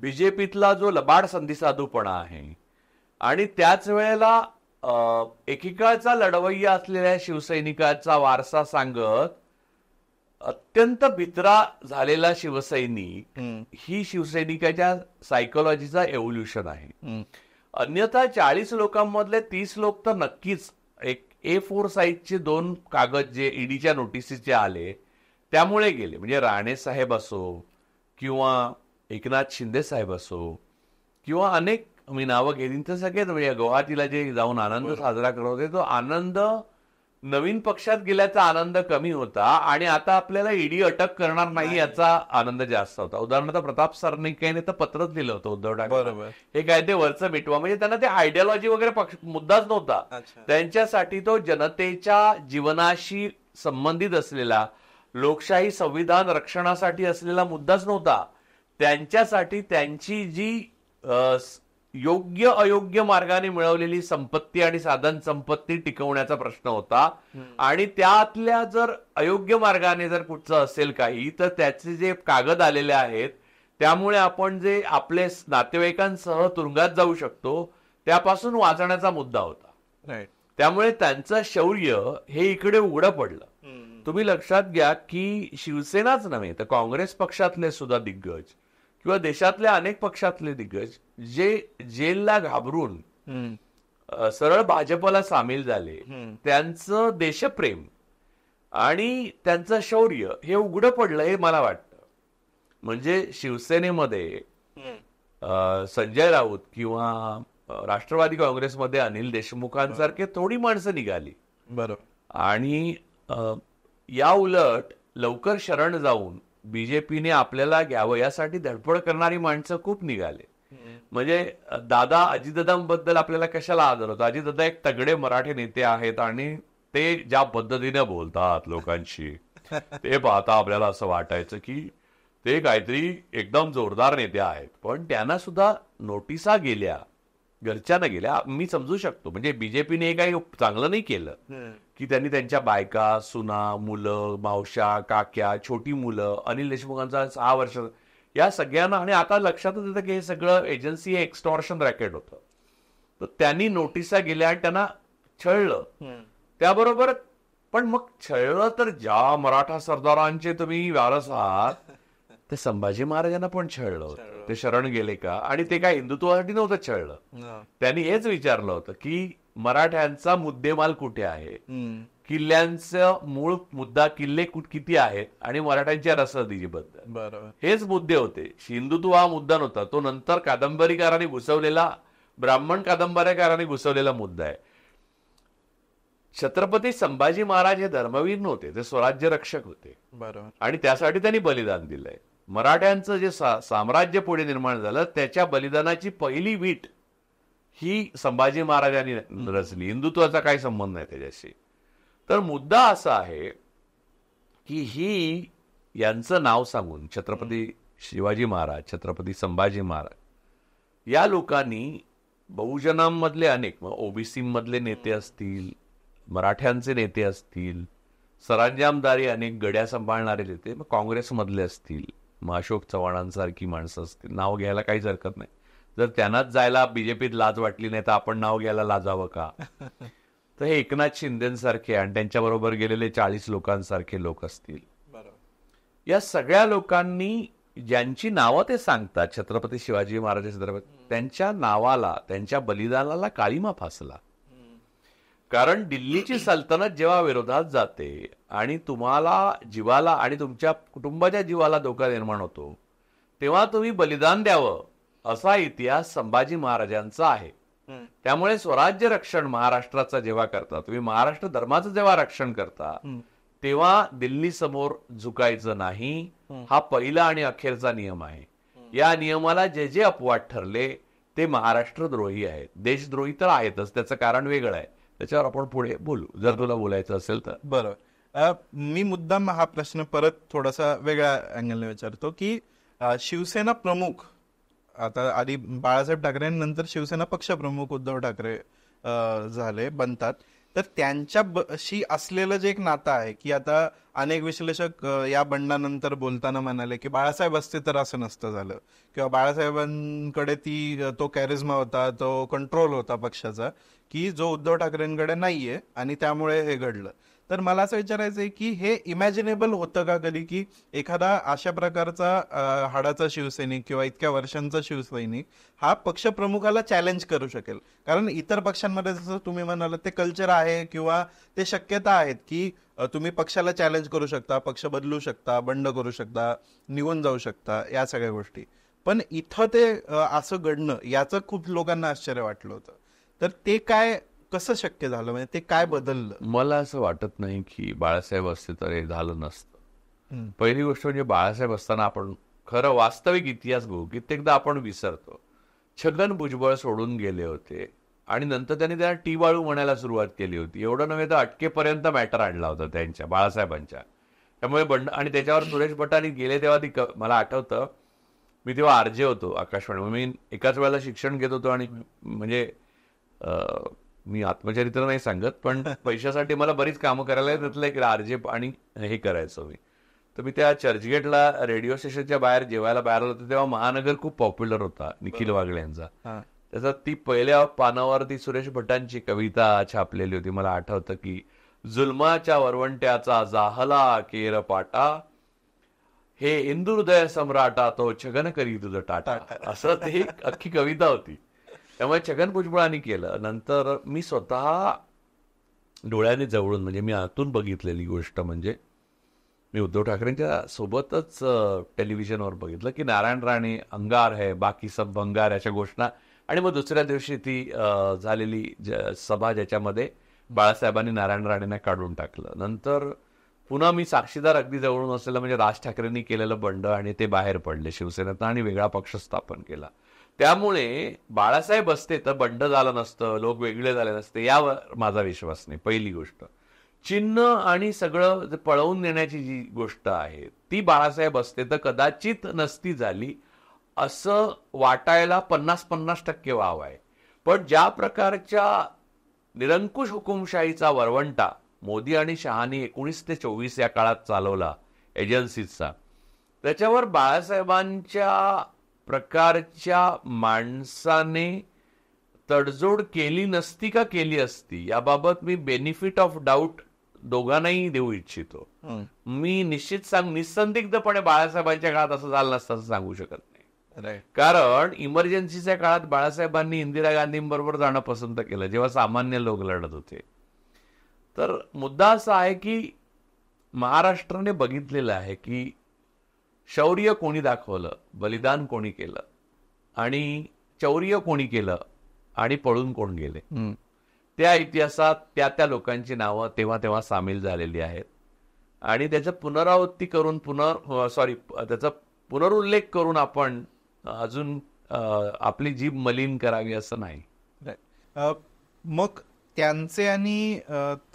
बीजेपीतला जो लबाड संधी साधूपणा आहे आणि त्याच वेळेला अ, एकीकडचा लढवय्या असलेल्या शिवसैनिकाचा वारसा सांगत अत्यंत भित्रा झालेला शिवसैनिक ही शिवसैनिकाच्या सायकोलॉजीचा एव्होल्युशन आहे. अन्यथा चाळीस लोकांमधले तीस लोक तर नक्कीच एक ए फोर साईजचे दोन कागद जे ईडीच्या नोटिसीचे आले त्यामुळे गेले. म्हणजे राणे साहेब असो किंवा एकनाथ शिंदे साहेब असो किंवा अनेक मी नावं घेईन तर सगळेच म्हणजे गुवाहाटीला जे जाऊन आनंद साजरा करत होते तो आनंद नवीन पक्षात गेल्याचा आनंद कमी होता आणि आता आपल्याला ईडी अटक करणार नाही याचा आनंद जास्त होता. उदाहरणार्थ प्रताप सरनाईकांनी तर पत्रच लिहिलं होतं उद्धव ठाकरे. हे काय ते वरचं मिटवा म्हणजे त्यांना ते आयडियोलॉजी वगैरे पक्ष मुद्दाच नव्हता. त्यांच्यासाठी तो जनतेच्या जीवनाशी संबंधित असलेला लोकशाही संविधान रक्षणासाठी असलेला मुद्दाच नव्हता. त्यांच्यासाठी त्यांची जी योग्य अयोग्य मार्गाने मिळवलेली संपत्ती आणि साधन संपत्ती टिकवण्याचा प्रश्न होता. आणि त्यातल्या जर अयोग्य मार्गाने जर कुठचं असेल काही तर त्याचे जे कागद आलेले आहेत त्यामुळे आपण जे आपले नातेवाईकांसह तुरुंगात जाऊ शकतो त्यापासून वाचण्याचा मुद्दा होता. त्यामुळे त्यांचं शौर्य हे इकडे उघडं पडलं. तुम्ही लक्षात घ्या की शिवसेनाच नव्हे तर काँग्रेस पक्षातले सुद्धा दिग्गज. किंवा देशातल्या अनेक पक्षातले दिग्गज जे जेलला घाबरून सरळ भाजपला सामील झाले त्यांचं देशप्रेम आणि त्यांचं शौर्य हे उघडं पडलं हे मला वाटतं. म्हणजे शिवसेनेमध्ये संजय राऊत किंवा राष्ट्रवादी काँग्रेसमध्ये अनिल देशमुखांसारखे थोडी माणसं निघाली. बरोबर आणि या उलट लवकर शरण जाऊन बीजेपीने आपल्याला घ्यावं यासाठी धडपड करणारी माणसं खूप निघाले. म्हणजे दादा अजितदादांबद्दल आपल्याला कशाला आदर होता? अजितदादा एक तगडे मराठी नेते आहेत आणि ते ज्या पद्धतीने बोलतात लोकांशी ते पाहता आपल्याला असं वाटायचं की ते काहीतरी एकदम जोरदार नेते आहेत. पण त्यांना सुद्धा नोटिसा गेल्या घरच्यांना गेल्या. मी समजू शकतो. म्हणजे बीजेपीने काही चांगलं नाही केलं. की त्यांनी त्यांच्या बायका सुना मुलं मावशा काक्या छोटी मुलं अनिल देशमुखांचा सहा वर्ष या सगळ्यांना आणि आता लक्षातच येतं की हे सगळं एजन्सी हे एक्स्टॉर्शन रॅकेट होतं. तर त्यांनी नोटिसा गेल्या आणि त्यांना छळलं. त्याबरोबर पण मग छळलं तर ज्या मराठा सरदारांचे तुम्ही वारस आहात ते संभाजी महाराजांना पण छळलं होतं. ते शरण गेले का? आणि ते काय हिंदुत्वासाठी नव्हतं छळलं. त्यांनी हेच विचारलं होतं की मराठ्यांचा मुद्देमाल कुठे आहे? किल्ल्यांचं मूळ मुद्दा किल्ले कुठ- किती आहेत? आणि मराठ्यांच्या रसदीची बद्दल बरोबर. हेच मुद्दे होते. हिंदुत्व हा मुद्दा नव्हता. तो नंतर कादंबरीकारांनी घुसवलेला ब्राह्मण कादंबरीकारांनी घुसवलेला मुद्दा आहे. छत्रपती संभाजी महाराज हे धर्मवीर नव्हते. ते स्वराज्य रक्षक होते. बरोबर. आणि त्यासाठी त्यांनी बलिदान दिलंय. मराठ्यांचं जे सा- साम्राज्य पुढे निर्माण झालं त्याच्या बलिदानाची पहिली वीट ही संभाजी महाराजांनी रचली. हिंदुत्वाचा काही संबंध नाही त्याच्याशी. तर मुद्दा असा आहे की ही यांचं नाव सांगून छत्रपती शिवाजी महाराज छत्रपती संभाजी महाराज या लोकांनी बहुजनांमधले अनेक ओबीसी मधले नेते असतील मराठ्यांचे नेते असतील सरंजामदारी अनेक गड्या सांभाळणारे नेते मग काँग्रेसमधले असतील मग अशोक चव्हाणांसारखी माणसं असतील. नाव घ्यायला काहीच हरकत नाही. जर त्यांनाच जायला बीजेपीत लाज वाटली नाही तर आपण नाव घ्यायला लाजावं का? तर हे एकनाथ शिंदेसारखे आणि त्यांच्याबरोबर गेलेले चाळीस लोकांसारखे लोक असतील. या सगळ्या लोकांनी ज्यांची नावं ते सांगतात छत्रपती शिवाजी महाराज त्यांच्या नावाला त्यांच्या बलिदानाला काळीमा फासला. कारण दिल्लीची सल्तनत जेव्हा विरोधात जाते आणि तुम्हाला जीवाला आणि तुमच्या कुटुंबाच्या जीवाला धोका निर्माण होतो तेव्हा तुम्ही बलिदान द्यावं. असा इतिहास संभाजी महाराजांचा आहे. त्यामुळे स्वराज्य रक्षण महाराष्ट्राचं जेव्हा करता तुम्ही महाराष्ट्र धर्माचं जेव्हा रक्षण करता तेव्हा दिल्ली समोर झुकायचं नाही. हा पहिला आणि अखेरचा नियम आहे. या नियमाला जे जे अपवाद ठरले ते महाराष्ट्रद्रोही आहेत. देशद्रोही तर आहेतच त्याचं कारण वेगळं आहे. त्याच्यावर आपण पुढे बोलू. जर तुला बोलायचं असेल तर. बरोबर. मी मुद्दाम हा प्रश्न परत थोडासा वेगळ्या अँगलने विचारतो की शिवसेना प्रमुख आता आधी बाळासाहेब ठाकरेंनंतर शिवसेना पक्षप्रमुख उद्धव ठाकरे झाले बनतात. तर त्यांच्याशी असलेलं जे एक नातं आहे की आता अनेक विश्लेषक या बंडानंतर बोलताना म्हणाले की बाळासाहेब असते तर असं नसतं झालं. किंवा बाळासाहेबांकडे ती तो कॅरिझमा होता तो कंट्रोल होता पक्षाचा की जो उद्धव ठाकरेंकडे नाहीये आणि त्यामुळे हे घडलं. तर मला असं विचारायचं आहे की हे इमॅजिनेबल होतं का कधी? की एखादा अशा प्रकारचा हाडाचा शिवसैनिक किंवा इतक्या वर्षांचा शिवसैनिक हा पक्षप्रमुखाला चॅलेंज करू शकेल. कारण इतर पक्षांमध्ये जसं तुम्ही म्हणाल ते कल्चर आहे किंवा ते शक्यता आहेत की तुम्ही पक्षाला चॅलेंज करू शकता पक्ष बदलू शकता बंड करू शकता निघून जाऊ शकता या सगळ्या गोष्टी. पण इथं ते असं घडणं याचं खूप लोकांना आश्चर्य वाटलं होतं. तर ते काय कसं शक्य झालं? म्हणजे ते काय बदललं? मला असं वाटत नाही की बाळासाहेब असते तर हे झालं नसतं. पहिली गोष्ट म्हणजे बाळासाहेब असताना आपण खरं वास्तविक इतिहास बघू कित्येकदा आपण विसरतो. छगन भुजबळ सोडून गेले होते आणि नंतर त्यांनी त्याला टी बाळू म्हणायला सुरुवात केली होती. एवढं नव्हे तर अटकेपर्यंत मॅटर आणला होता त्यांच्या बाळासाहेबांच्या. त्यामुळे बंड आणि त्याच्यावर सुरेश भटानी गेले तेव्हा ती मला आठवतं मी तेव्हा आरजे होतो आकाशवाणी. मी एकाच वेळेला शिक्षण घेत होतो आणि म्हणजे मी आत्मचरित्र नाही सांगत पण पैशासाठी मला बरीच कामं करायला येत. त्यातलं एक आरजे आणि हे करायचो मी. तर मी त्या चर्चगेटला रेडिओ स्टेशनच्या बाहेर जेवायला बाहेर आलो होतो तेव्हा महानगर खूप पॉप्युलर होता निखिल वागळे यांचा. त्याचा ती पहिल्या पानावरती सुरेश भटांची कविता छापलेली होती मला आठवतं की जुलमाच्या वरवंट्याचा जाहला केर पाटा हे इंदू हृदय सम्राटा तो छगन करी तुझं टाटा. असं ते अख्खी कविता होती. त्यामुळे छगन भुजबळांनी केलं. नंतर मी स्वतः डोळ्याने जवळून म्हणजे मी आतून बघितलेली गोष्ट म्हणजे मी उद्धव ठाकरेंच्या सोबतच टेलिव्हिजनवर बघितलं की नारायण राणे अंगार है बाकी सब भंगार अशा घोषणा आणि मग दुसऱ्या दिवशी ती झालेली सभा ज्याच्यामध्ये बाळासाहेबांनी नारायण राणेंना काढून टाकलं. नंतर पुन्हा मी साक्षीदार अगदी जवळून असलेलं म्हणजे राज ठाकरेंनी केलेलं बंड आणि ते बाहेर पडले. शिवसेनेतनं आणि वेगळा पक्ष स्थापन केला. त्यामुळे बाळासाहेब असते तर बंड झालं नसतं लोक वेगळे झाले नसते यावर माझा विश्वास नाही. पहिली गोष्ट. चिन्ह आणि सगळं पळवून नेण्याची जी गोष्ट आहे ती बाळासाहेब असते तर कदाचित नसती झाली असं वाटायला पन्नास पन्नास टक्के वाव आहे. पण ज्या प्रकारच्या निरंकुश हुकुमशाहीचा वरवंटा मोदी आणि शहानी एकोणीस ते चोवीस या काळात चालवला एजन्सीचा त्याच्यावर बाळासाहेबांच्या प्रकारच्या माणसाने तडजोड केली नसती का केली असती? याबाबत मी बेनिफिट ऑफ डाऊट दोघांनाही देऊ इच्छितो. मी निश्चित सांग निसंदिग्धपणे बाळासाहेबांच्या काळात असं झालं नसतं असं सांगू शकत नाही. कारण इमर्जन्सीच्या काळात बाळासाहेबांनी इंदिरा गांधींबरोबर जाणं पसंत केलं जेव्हा सामान्य लोक लढत होते. तर मुद्दा असा आहे की महाराष्ट्राने बघितलेलं आहे की शौर्य कोणी दाखवलं बलिदान कोणी केलं आणि चौर्य कोणी केलं आणि पळून कोण गेले. त्या इतिहासात त्या त्या लोकांची नावं तेव्हा तेव्हा सामील झालेली आहेत. आणि त्याचं पुनरावृत्ती करून पुनर सॉरी त्याचा पुनरुल्लेख करून आपण अजून आपली जीभ मलिन करावी असं नाही. मग त्यांचे आणि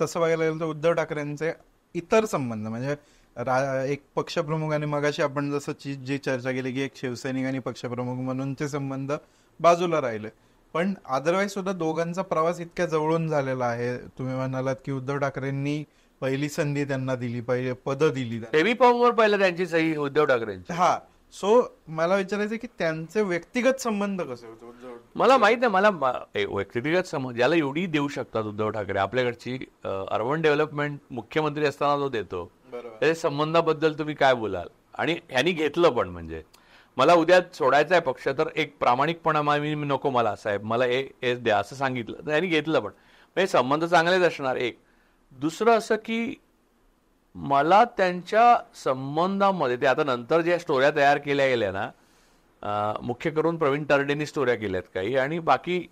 तसं बघायला गेलं तर उद्धव ठाकरेंचे इतर संबंध म्हणजे रा- एक पक्षप्रमुख आणि मगाशी आपण जसं जी जी चर्चा केली की एक शिवसैनिक आणि पक्षप्रमुख म्हणूनचे संबंध बाजूला राहिले. पण अदरवाईज सुद्धा दोघांचा प्रवास इतक्या जवळून झालेला आहे. तुम्ही म्हणालात की उद्धव ठाकरेंनी पहिली संधी त्यांना दिली पहिले पद दिली. टेबी फॉर्मवर पहिलं त्यांची सही उद्धव ठाकरेंची. हा. सो मला विचारायचं की त्यांचे व्यक्तिगत संबंध कसे होते मला माहीत नाही मला व्यक्तिगत समज ज्याला एवढी देऊ शकतात उद्धव ठाकरे आपल्याकडची अर्बन डेव्हलपमेंट मुख्यमंत्री असताना जो देतो त्याच्या संबंधाबद्दल तुम्ही काय बोलाल? आणि ह्यांनी घेतलं पण म्हणजे. मला उद्या सोडायचा आहे पक्ष तर एक प्रामाणिकपणा मा- मी नको मला साहेब. मला हे हे द्या असं सांगितलं. तर त्यांनी घेतलं पण. म्हणजे संबंध चांगलेच असणार एक. दुसरं असं की मला त्यांच्या संबंधामध्ये ते आता नंतर ज्या स्टोऱ्या तयार केल्या गेल्या ना मुख्य करून प्रवीण तरडेंनी स्टोऱ्या केल्यात काही आणि बाकी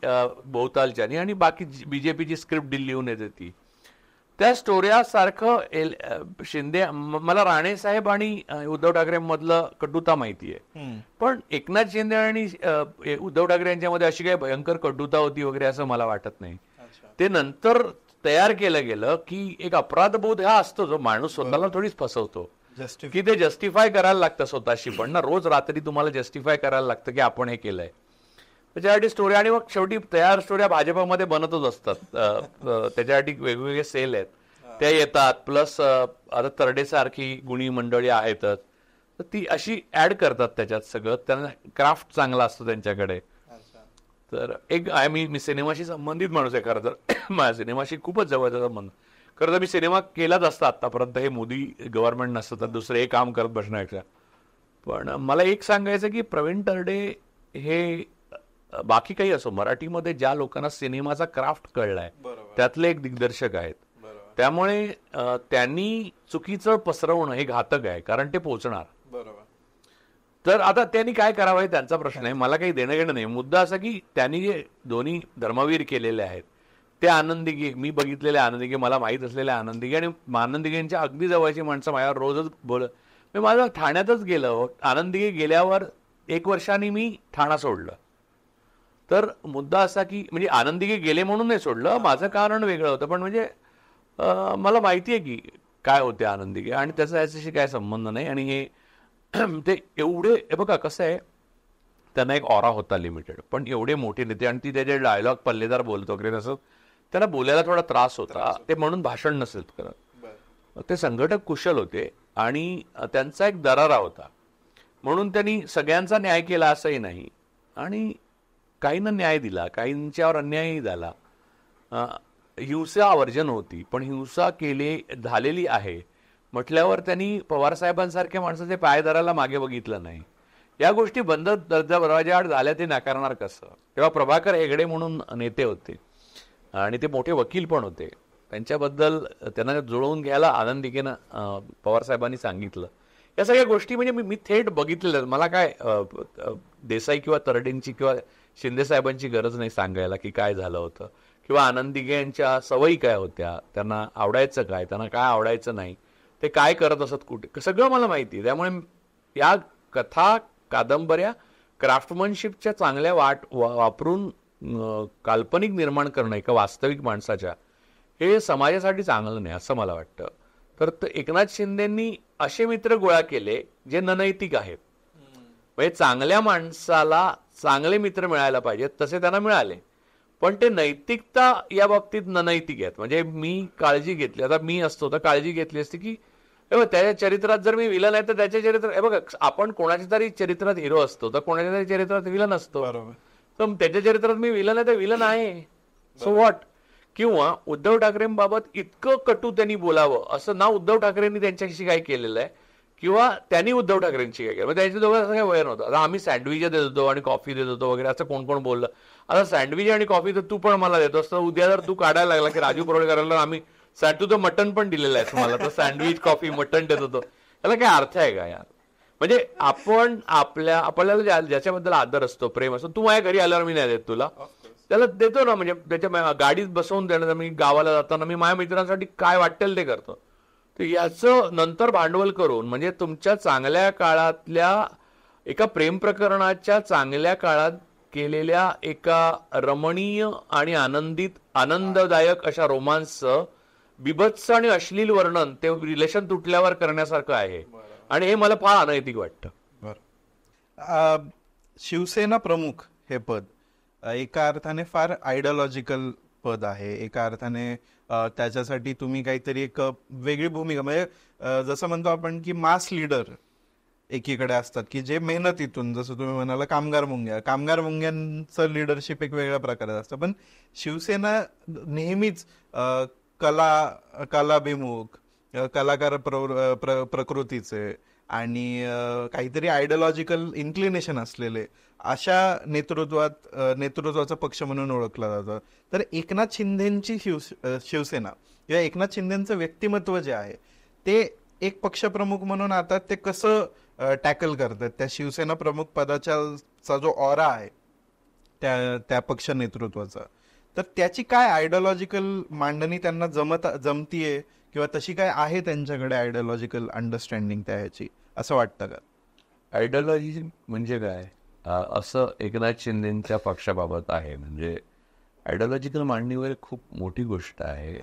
भोवतालच्यानी आणि बाकी बीजेपीची स्क्रिप्ट दिल्लीहून येते ती. त्या स्टोऱ्या सारखं एल- शिंदे मला राणे साहेब आणि उद्धव ठाकरे मधलं कटुता माहिती आहे. पण एकनाथ शिंदे आणि उद्धव ठाकरे यांच्यामध्ये अशी काही भयंकर कटुता होती वगैरे असं मला वाटत नाही. ते नंतर तयार केलं गेलं की एक अपराधबोध हा असतो जो माणूस स्वतःला थोडीच फसवतो. की ते जस्टिफाय करायला लागतं स्वतःशी. पण ना रोज रात्री तुम्हाला जस्टिफाय करायला लागतं की आपण हे केलंय. त्याच्यासाठी स्टोरी आणि मग शेवटी तयार स्टोऱ्या भाजपामध्ये बनतच असतात. त्याच्यासाठी वेगवेगळे सेल आहेत. त्या येतात प्लस आता तरडेसारखी गुणी मंडळी आहेतच तर ती अशी ऍड करतात त्याच्यात सगळं. त्यांना क्राफ्ट चांगला असतो त्यांच्याकडे. तर एक आहे मी मी सिनेमाशी संबंधित माणूस आहे खरं तर. माझ्या सिनेमाशी खूपच जवळचा संबंध. खरं तर मी सिनेमा केलाच असता आतापर्यंत हे मोदी गव्हर्नमेंट नसतं तर दुसरं एक काम करत बसण्यापेक्षा. पण मला एक सांगायचं की प्रवीण तरडे हे बाकी काही असो मराठीमध्ये ज्या लोकांना सिनेमाचा क्राफ्ट कळलाय त्यातले एक दिग्दर्शक आहेत. त्यामुळे त्यांनी चुकीचं पसरवणं हे घातक आहे कारण ते पोचणार. बरोबर. तर आता त्यांनी काय करावं हे त्यांचा प्रश्न आहे. मला काही देणं घेणं नाही. मुद्दा असा की त्यांनी जे दोन्ही धर्मवीर केलेले आहेत ते आनंदीगे मी बघितलेले आनंदीगे मला माहीत असलेले आनंदीगे आणि आनंदीगेंच्या अगदी जवळची माणसं माझ्यावर रोजच बोल मी माझं ठाण्यातच गेलो. आनंदीगे गेल्यावर एक वर्षाने मी ठाणा सोडलं. तर मुद्दा असा की म्हणजे आनंदीगे गेले म्हणून नाही सोडलं माझं कारण वेगळं होतं. पण म्हणजे मला माहिती आहे की काय होते आनंदीगे आणि त्याचा याच्याशी काय संबंध नाही. आणि हे ते एवढे हे बघा कसं आहे त्यांना एक ऑरा होता लिमिटेड पण एवढे मोठे नेते आणि ती त्याचे डायलॉग पल्लेदार बोलतो वगैरे तसं त्यांना बोलायला थोडा त्रास होता. ते म्हणून भाषण नसेल करत. ते संघटक कुशल होते आणि त्यांचा एक दरारा होता. म्हणून त्यांनी सगळ्यांचा न्याय केला असंही नाही. आणि काहींना न्याय दिला काहींच्यावर अन्यायही झाला. हिंसा आवर्जन होती पण हिंसा केली झालेली आहे. म्हटल्यावर त्यांनी पवारसाहेबांसारख्या माणसाचे पायदाराला मागे बघितलं नाही. या गोष्टी बंद दर्जा दरवाजाआड झाल्या ते नाकारणार कसं? तेव्हा प्रभाकर हेगडे म्हणून नेते होते. आणि ते मोठे वकील पण होते. त्यांच्याबद्दल त्यांना जुळवून घ्यायला आनंदिकेनं पवारसाहेबांनी सांगितलं. या सगळ्या गोष्टी म्हणजे मी मी थेट बघितलेल्या मला काय देसाई किंवा तरडेंची किंवा शिंदे साहेबांची गरज नाही सांगायला की काय झालं होतं. किंवा आनंदिगे यांच्या सवयी काय होत्या? त्यांना आवडायचं काय? त्यांना काय आवडायचं नाही? ते काय करत असत कुठे? सगळं मला माहिती आहे. त्यामुळे या कथा कादंबऱ्या क्राफ्टमनशिपच्या चांगल्या वाट वा- वापरून काल्पनिक निर्माण करणं एका वास्तविक माणसाच्या हे समाजासाठी चांगलं नाही असं मला वाटतं. तर एकनाथ शिंदेंनी असे मित्र गोळा केले जे ननैतिक आहेत. म्हणजे चांगल्या माणसाला चांगले मित्र मिळायला पाहिजेत तसे त्यांना मिळाले. पण ते नैतिकता या बाबतीत ननैतिक आहेत. म्हणजे मी काळजी घेतली. आता मी असतो तर काळजी घेतली असती की बघ, त्याच्या चरित्रात जर मी विलन आहे तर त्याच्या चरित्रात बघा आपण कोणाच्या तरी चरित्रात हिरो असतो तर कोणाच्या तरी चरित्रात विलन असतो. बरोबर. तर त्याच्या चरित्रात मी विलन आहे तर विलन आहे. सो व्हॉट किंवा उद्धव ठाकरेंबाबत इतकं कटू त्यांनी बोलावं असं ना उद्धव ठाकरेंनी त्यांच्याशी काय केलेलं आहे किंवा त्यांनी उद्धव ठाकरेंशी काय केलं? म्हणजे त्यांच्या दोघं असं काही वय नव्हतं. आता आम्ही सँडविच देत होतो आणि कॉफी देत होतो वगैरे असं कोण कोण बोललं? आता सँडविच आणि कॉफी तर तू पण मला देतोस तर उद्या जर तू काढायला लागला की राजू परोळकरांना आम्ही तू तर मटन पण दिलेलं आहे तुम्हाला तर सँडविच कॉफी मटन देत होतो. त्याला काय अर्थ आहे का यार? म्हणजे आपण आपल्या आपल्याला ज्या- ज्याच्याबद्दल आदर असतो प्रेम असतो तू माझ्या घरी आल्यावर मी नाही देत तुला. त्याला देतो ना म्हणजे त्याच्या गाडीत बसवून देणं मी गावाला जाताना मी माझ्या मित्रांसाठी काय वाटेल ते करतो. तर याचं नंतर भांडवल करून म्हणजे तुमच्या चांगल्या काळातल्या एका प्रेम प्रकरणाच्या चांगल्या काळात केलेल्या एका रमणीय आणि आनंदित आनंददायक अशा रोमांसचं बिभत्स आणि अश्लील वर्णन ते रिलेशन तुटल्यावर करण्यासारखं आहे. आणि हे मला फार अनैतिक वाटतं. बरं. शिवसेना प्रमुख हे पद एका अर्थाने फार आयडियोलॉजिकल पद आहे. एका अर्थाने त्याच्यासाठी तुम्ही काहीतरी एक वेगळी भूमिका. म्हणजे जसं म्हणतो आपण की मास लीडर एकीकडे असतात की जे मेहनतीतून जसं तुम्ही म्हणाला कामगार मुंग्या. कामगार मुंग्यांचं लिडरशिप एक वेगळ्या प्रकारात असतं. पण शिवसेना नेहमीच कला कलाभिमुख कलाकार प्र, प्र- प्रकृतीचे आणि काहीतरी आयडिओलॉजिकल इन्क्लिनेशन असलेले अशा नेतृत्वात नेतृत्वाचा पक्ष म्हणून ओळखला जातं. तर एकनाथ शिंदेची शिव शिवसेना किंवा एकनाथ शिंदेचं व्यक्तिमत्व जे आहे ते एक पक्षप्रमुख म्हणून आता ते कसं टॅकल करतात? त्या शिवसेना प्रमुख पदाच्या जो ऑरा आहे त्या त्या पक्ष नेतृत्वाचा. तर त्याची काय आयडिओलॉजिकल मांडणी त्यांना जमत जमतीये? किंवा तशी काय आहे त्यांच्याकडे आयडिओलॉजिकल अंडरस्टँडिंग त्या ह्याची? असं वाटतं का? आयडिओलॉजी म्हणजे काय? असं एकनाथ शिंदेच्या पक्षाबाबत आहे. म्हणजे आयडिओलॉजिकल मांडणी वगैरे खूप मोठी गोष्ट आहे.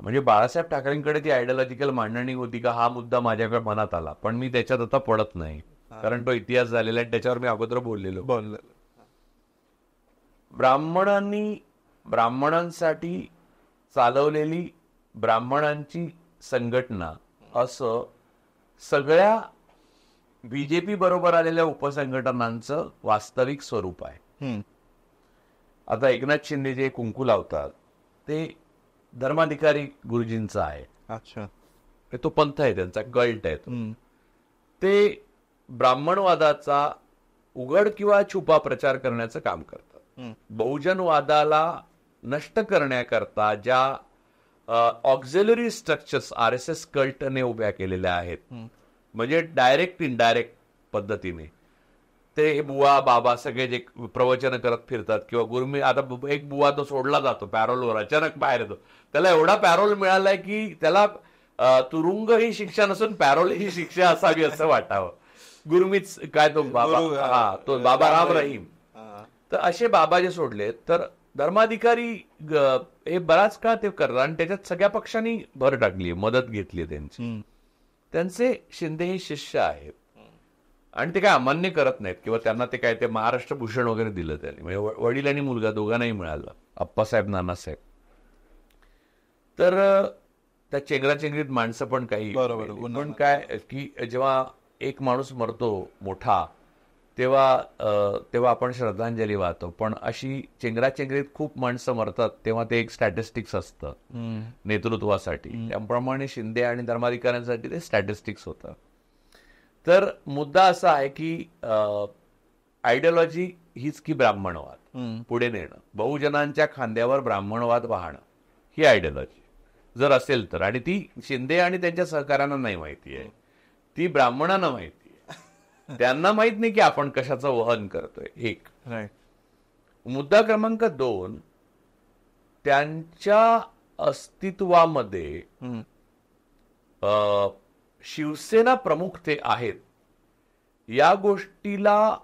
म्हणजे बाळासाहेब ठाकरेंकडे ती आयडिओलॉजिकल मांडणी होती का हा मुद्दा माझ्याकडे मनात आला. पण मी त्याच्यात आता पडत नाही. कारण तो इतिहास झालेला आहे त्याच्यावर मी अगोदर बोललेलो. बोल ब्राह्मणांनी ब्राह्मणांसाठी चालवलेली ब्राह्मणांची संघटना असं सगळ्या बीजेपी बरोबर आलेल्या उपसंघटनांचं वास्तविक स्वरूप आहे. हम्म. आता एकनाथ शिंदे जे कुंकू लावतात ते धर्माधिकारी गुरुजींचा आहे. अच्छा. तो पंथ आहे त्यांचा गल्ट आहे तो. ब्राह्मणवादाचा उघड किंवा छुपा प्रचार करण्याचं काम करतात. बहुजनवादाला नष्ट करण्याकरता ज्या auxiliary structures R S S कल्टने उभ्या केलेल्या आहेत. म्हणजे डायरेक्ट इनडायरेक्ट पद्धतीने. ते बुवा बाबा सगळे जे प्रवचन करत फिरतात किंवा गुरुमी आता एक बुवा तो सोडला जातो पॅरोलवर अचानक बाहेर येतो. त्याला एवढा पॅरोल मिळालाय की त्याला तुरुंग ही शिक्षा नसून पॅरोल ही शिक्षा असावी असं वाटावं. गुरुमीच काय तो बाबा हा. तो बाबा राम रहीम. तर असे बाबा जे सोडले तर धर्माधिकारी हे बराच काळ ते करतात आणि त्याच्यात सगळ्या पक्षांनी भर टाकली मदत घेतली त्यांची. त्यांचे शिंदे हे शिष्य आहेत. आणि ते काय अमान्य करत नाहीत किंवा त्यांना ते काय ते महाराष्ट्र भूषण वगैरे दिलं त्यांनी. म्हणजे वडील आणि मुलगा दोघांनाही मिळालं. अप्पासाहेब नानासाहेब. तर त्या चेंगराचेंगरीत माणसं पण काही बरोबर, पण. काय की जेव्हा एक माणूस मरतो मोठा तेव्हा तेव्हा आपण श्रद्धांजली वाहतो. पण अशी चेंगराचेंगरीत खूप माणसं मरतात तेव्हा ते एक स्टॅटिस्टिक्स असतं. नेतृत्वासाठी. त्याप्रमाणे शिंदे आणि धर्माधिकाऱ्यांसाठी ते स्टॅटिस्टिक्स होतं. तर मुद्दा असा आहे की आयडिओलॉजी हीच की ब्राह्मणवाद. पुढे नेणं. बहुजनांच्या खांद्यावर ब्राह्मणवाद वाहणं. ही आयडिओलॉजी जर असेल तर. आणि ती शिंदे आणि त्यांच्या सहकाऱ्यांना नाही माहिती आहे. ती ब्राह्मणांना माहिती त्यांना माहीत नाही की आपण कशाचं वहन करतोय. एक. राईट मुद्दा क्रमांक दोन त्यांच्या अस्तित्वामध्ये शिवसेना प्रमुख ते आहेत. या गोष्टीला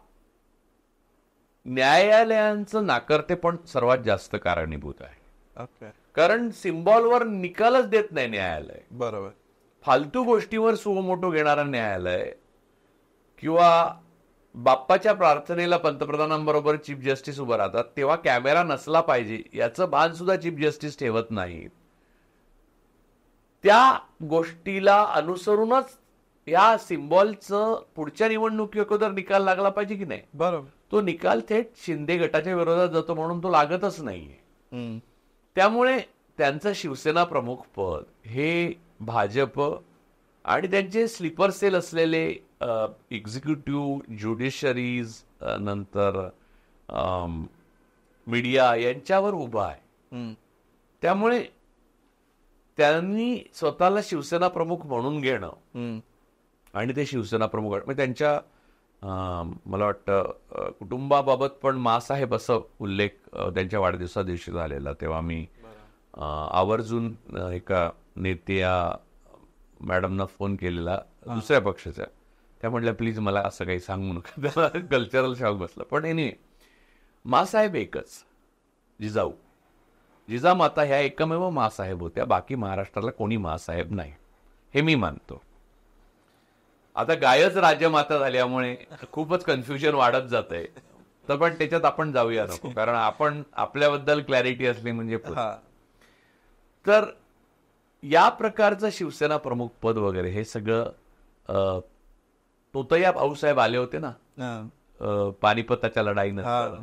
न्यायालयांचं नाकारते पण सर्वात जास्त कारणीभूत आहे. ओके कारण सिम्बॉलवर निकालच देत नाही न्यायालय. बरोबर. फालतू गोष्टीवर सुमोटो घेणारा न्यायालय किंवा बाप्पाच्या प्रार्थनेला पंतप्रधानांबरोबर चीफ जस्टिस उभं राहतात तेव्हा कॅमेरा नसला पाहिजे याचं भान सुद्धा चीफ जस्टिस ठेवत नाहीत त्या गोष्टीला अनुसरूनच या सिम्बॉलचं पुढच्या निवडणुकी अगोदर निकाल लागला पाहिजे की नाही? बरोबर. तो निकाल थेट शिंदे गटाच्या विरोधात जातो म्हणून तो लागतच नाहीये. त्यामुळे त्यांचं शिवसेना प्रमुख पद हे भाजप आणि त्यांचे स्लीपर सेल असलेले एक्झिक्युटिव्ह ज्युडिशरीज नंतर मीडिया यांच्यावर उभा आहे. त्यामुळे त्यांनी स्वतःला शिवसेना प्रमुख म्हणून घेणं. आणि ते शिवसेना प्रमुख म्हणजे त्यांच्या मला वाटतं कुटुंबाबाबत पण मासाहेब असं उल्लेख त्यांच्या वाढदिवसा दिवशी झालेला तेव्हा मी आवर्जून एका नेत्या मॅडमना फोन केलेला दुसऱ्या पक्षाच्या त्या म्हटल्या प्लीज मला असं काही सांगू नका. त्याला कल्चरल शॉक बसला. पण एनिवे मासाहेब एकच जिजाऊ. जिजामाता ह्या एकमेव मासाहेब होत्या. बाकी महाराष्ट्राला कोणी मासाहेब नाही. हे मी मानतो. आता गायच राजमाता झाल्यामुळे खूपच कन्फ्युजन वाढत जात आहे तर पण त्याच्यात आपण जाऊया नको. कारण आपण आपल्याबद्दल क्लॅरिटी असली म्हणजे तर या प्रकारचं शिवसेना प्रमुख पद वगैरे हे सगळं तोतया भाऊसाहेब आले होते ना. पानिपताच्या लढाईनंतर.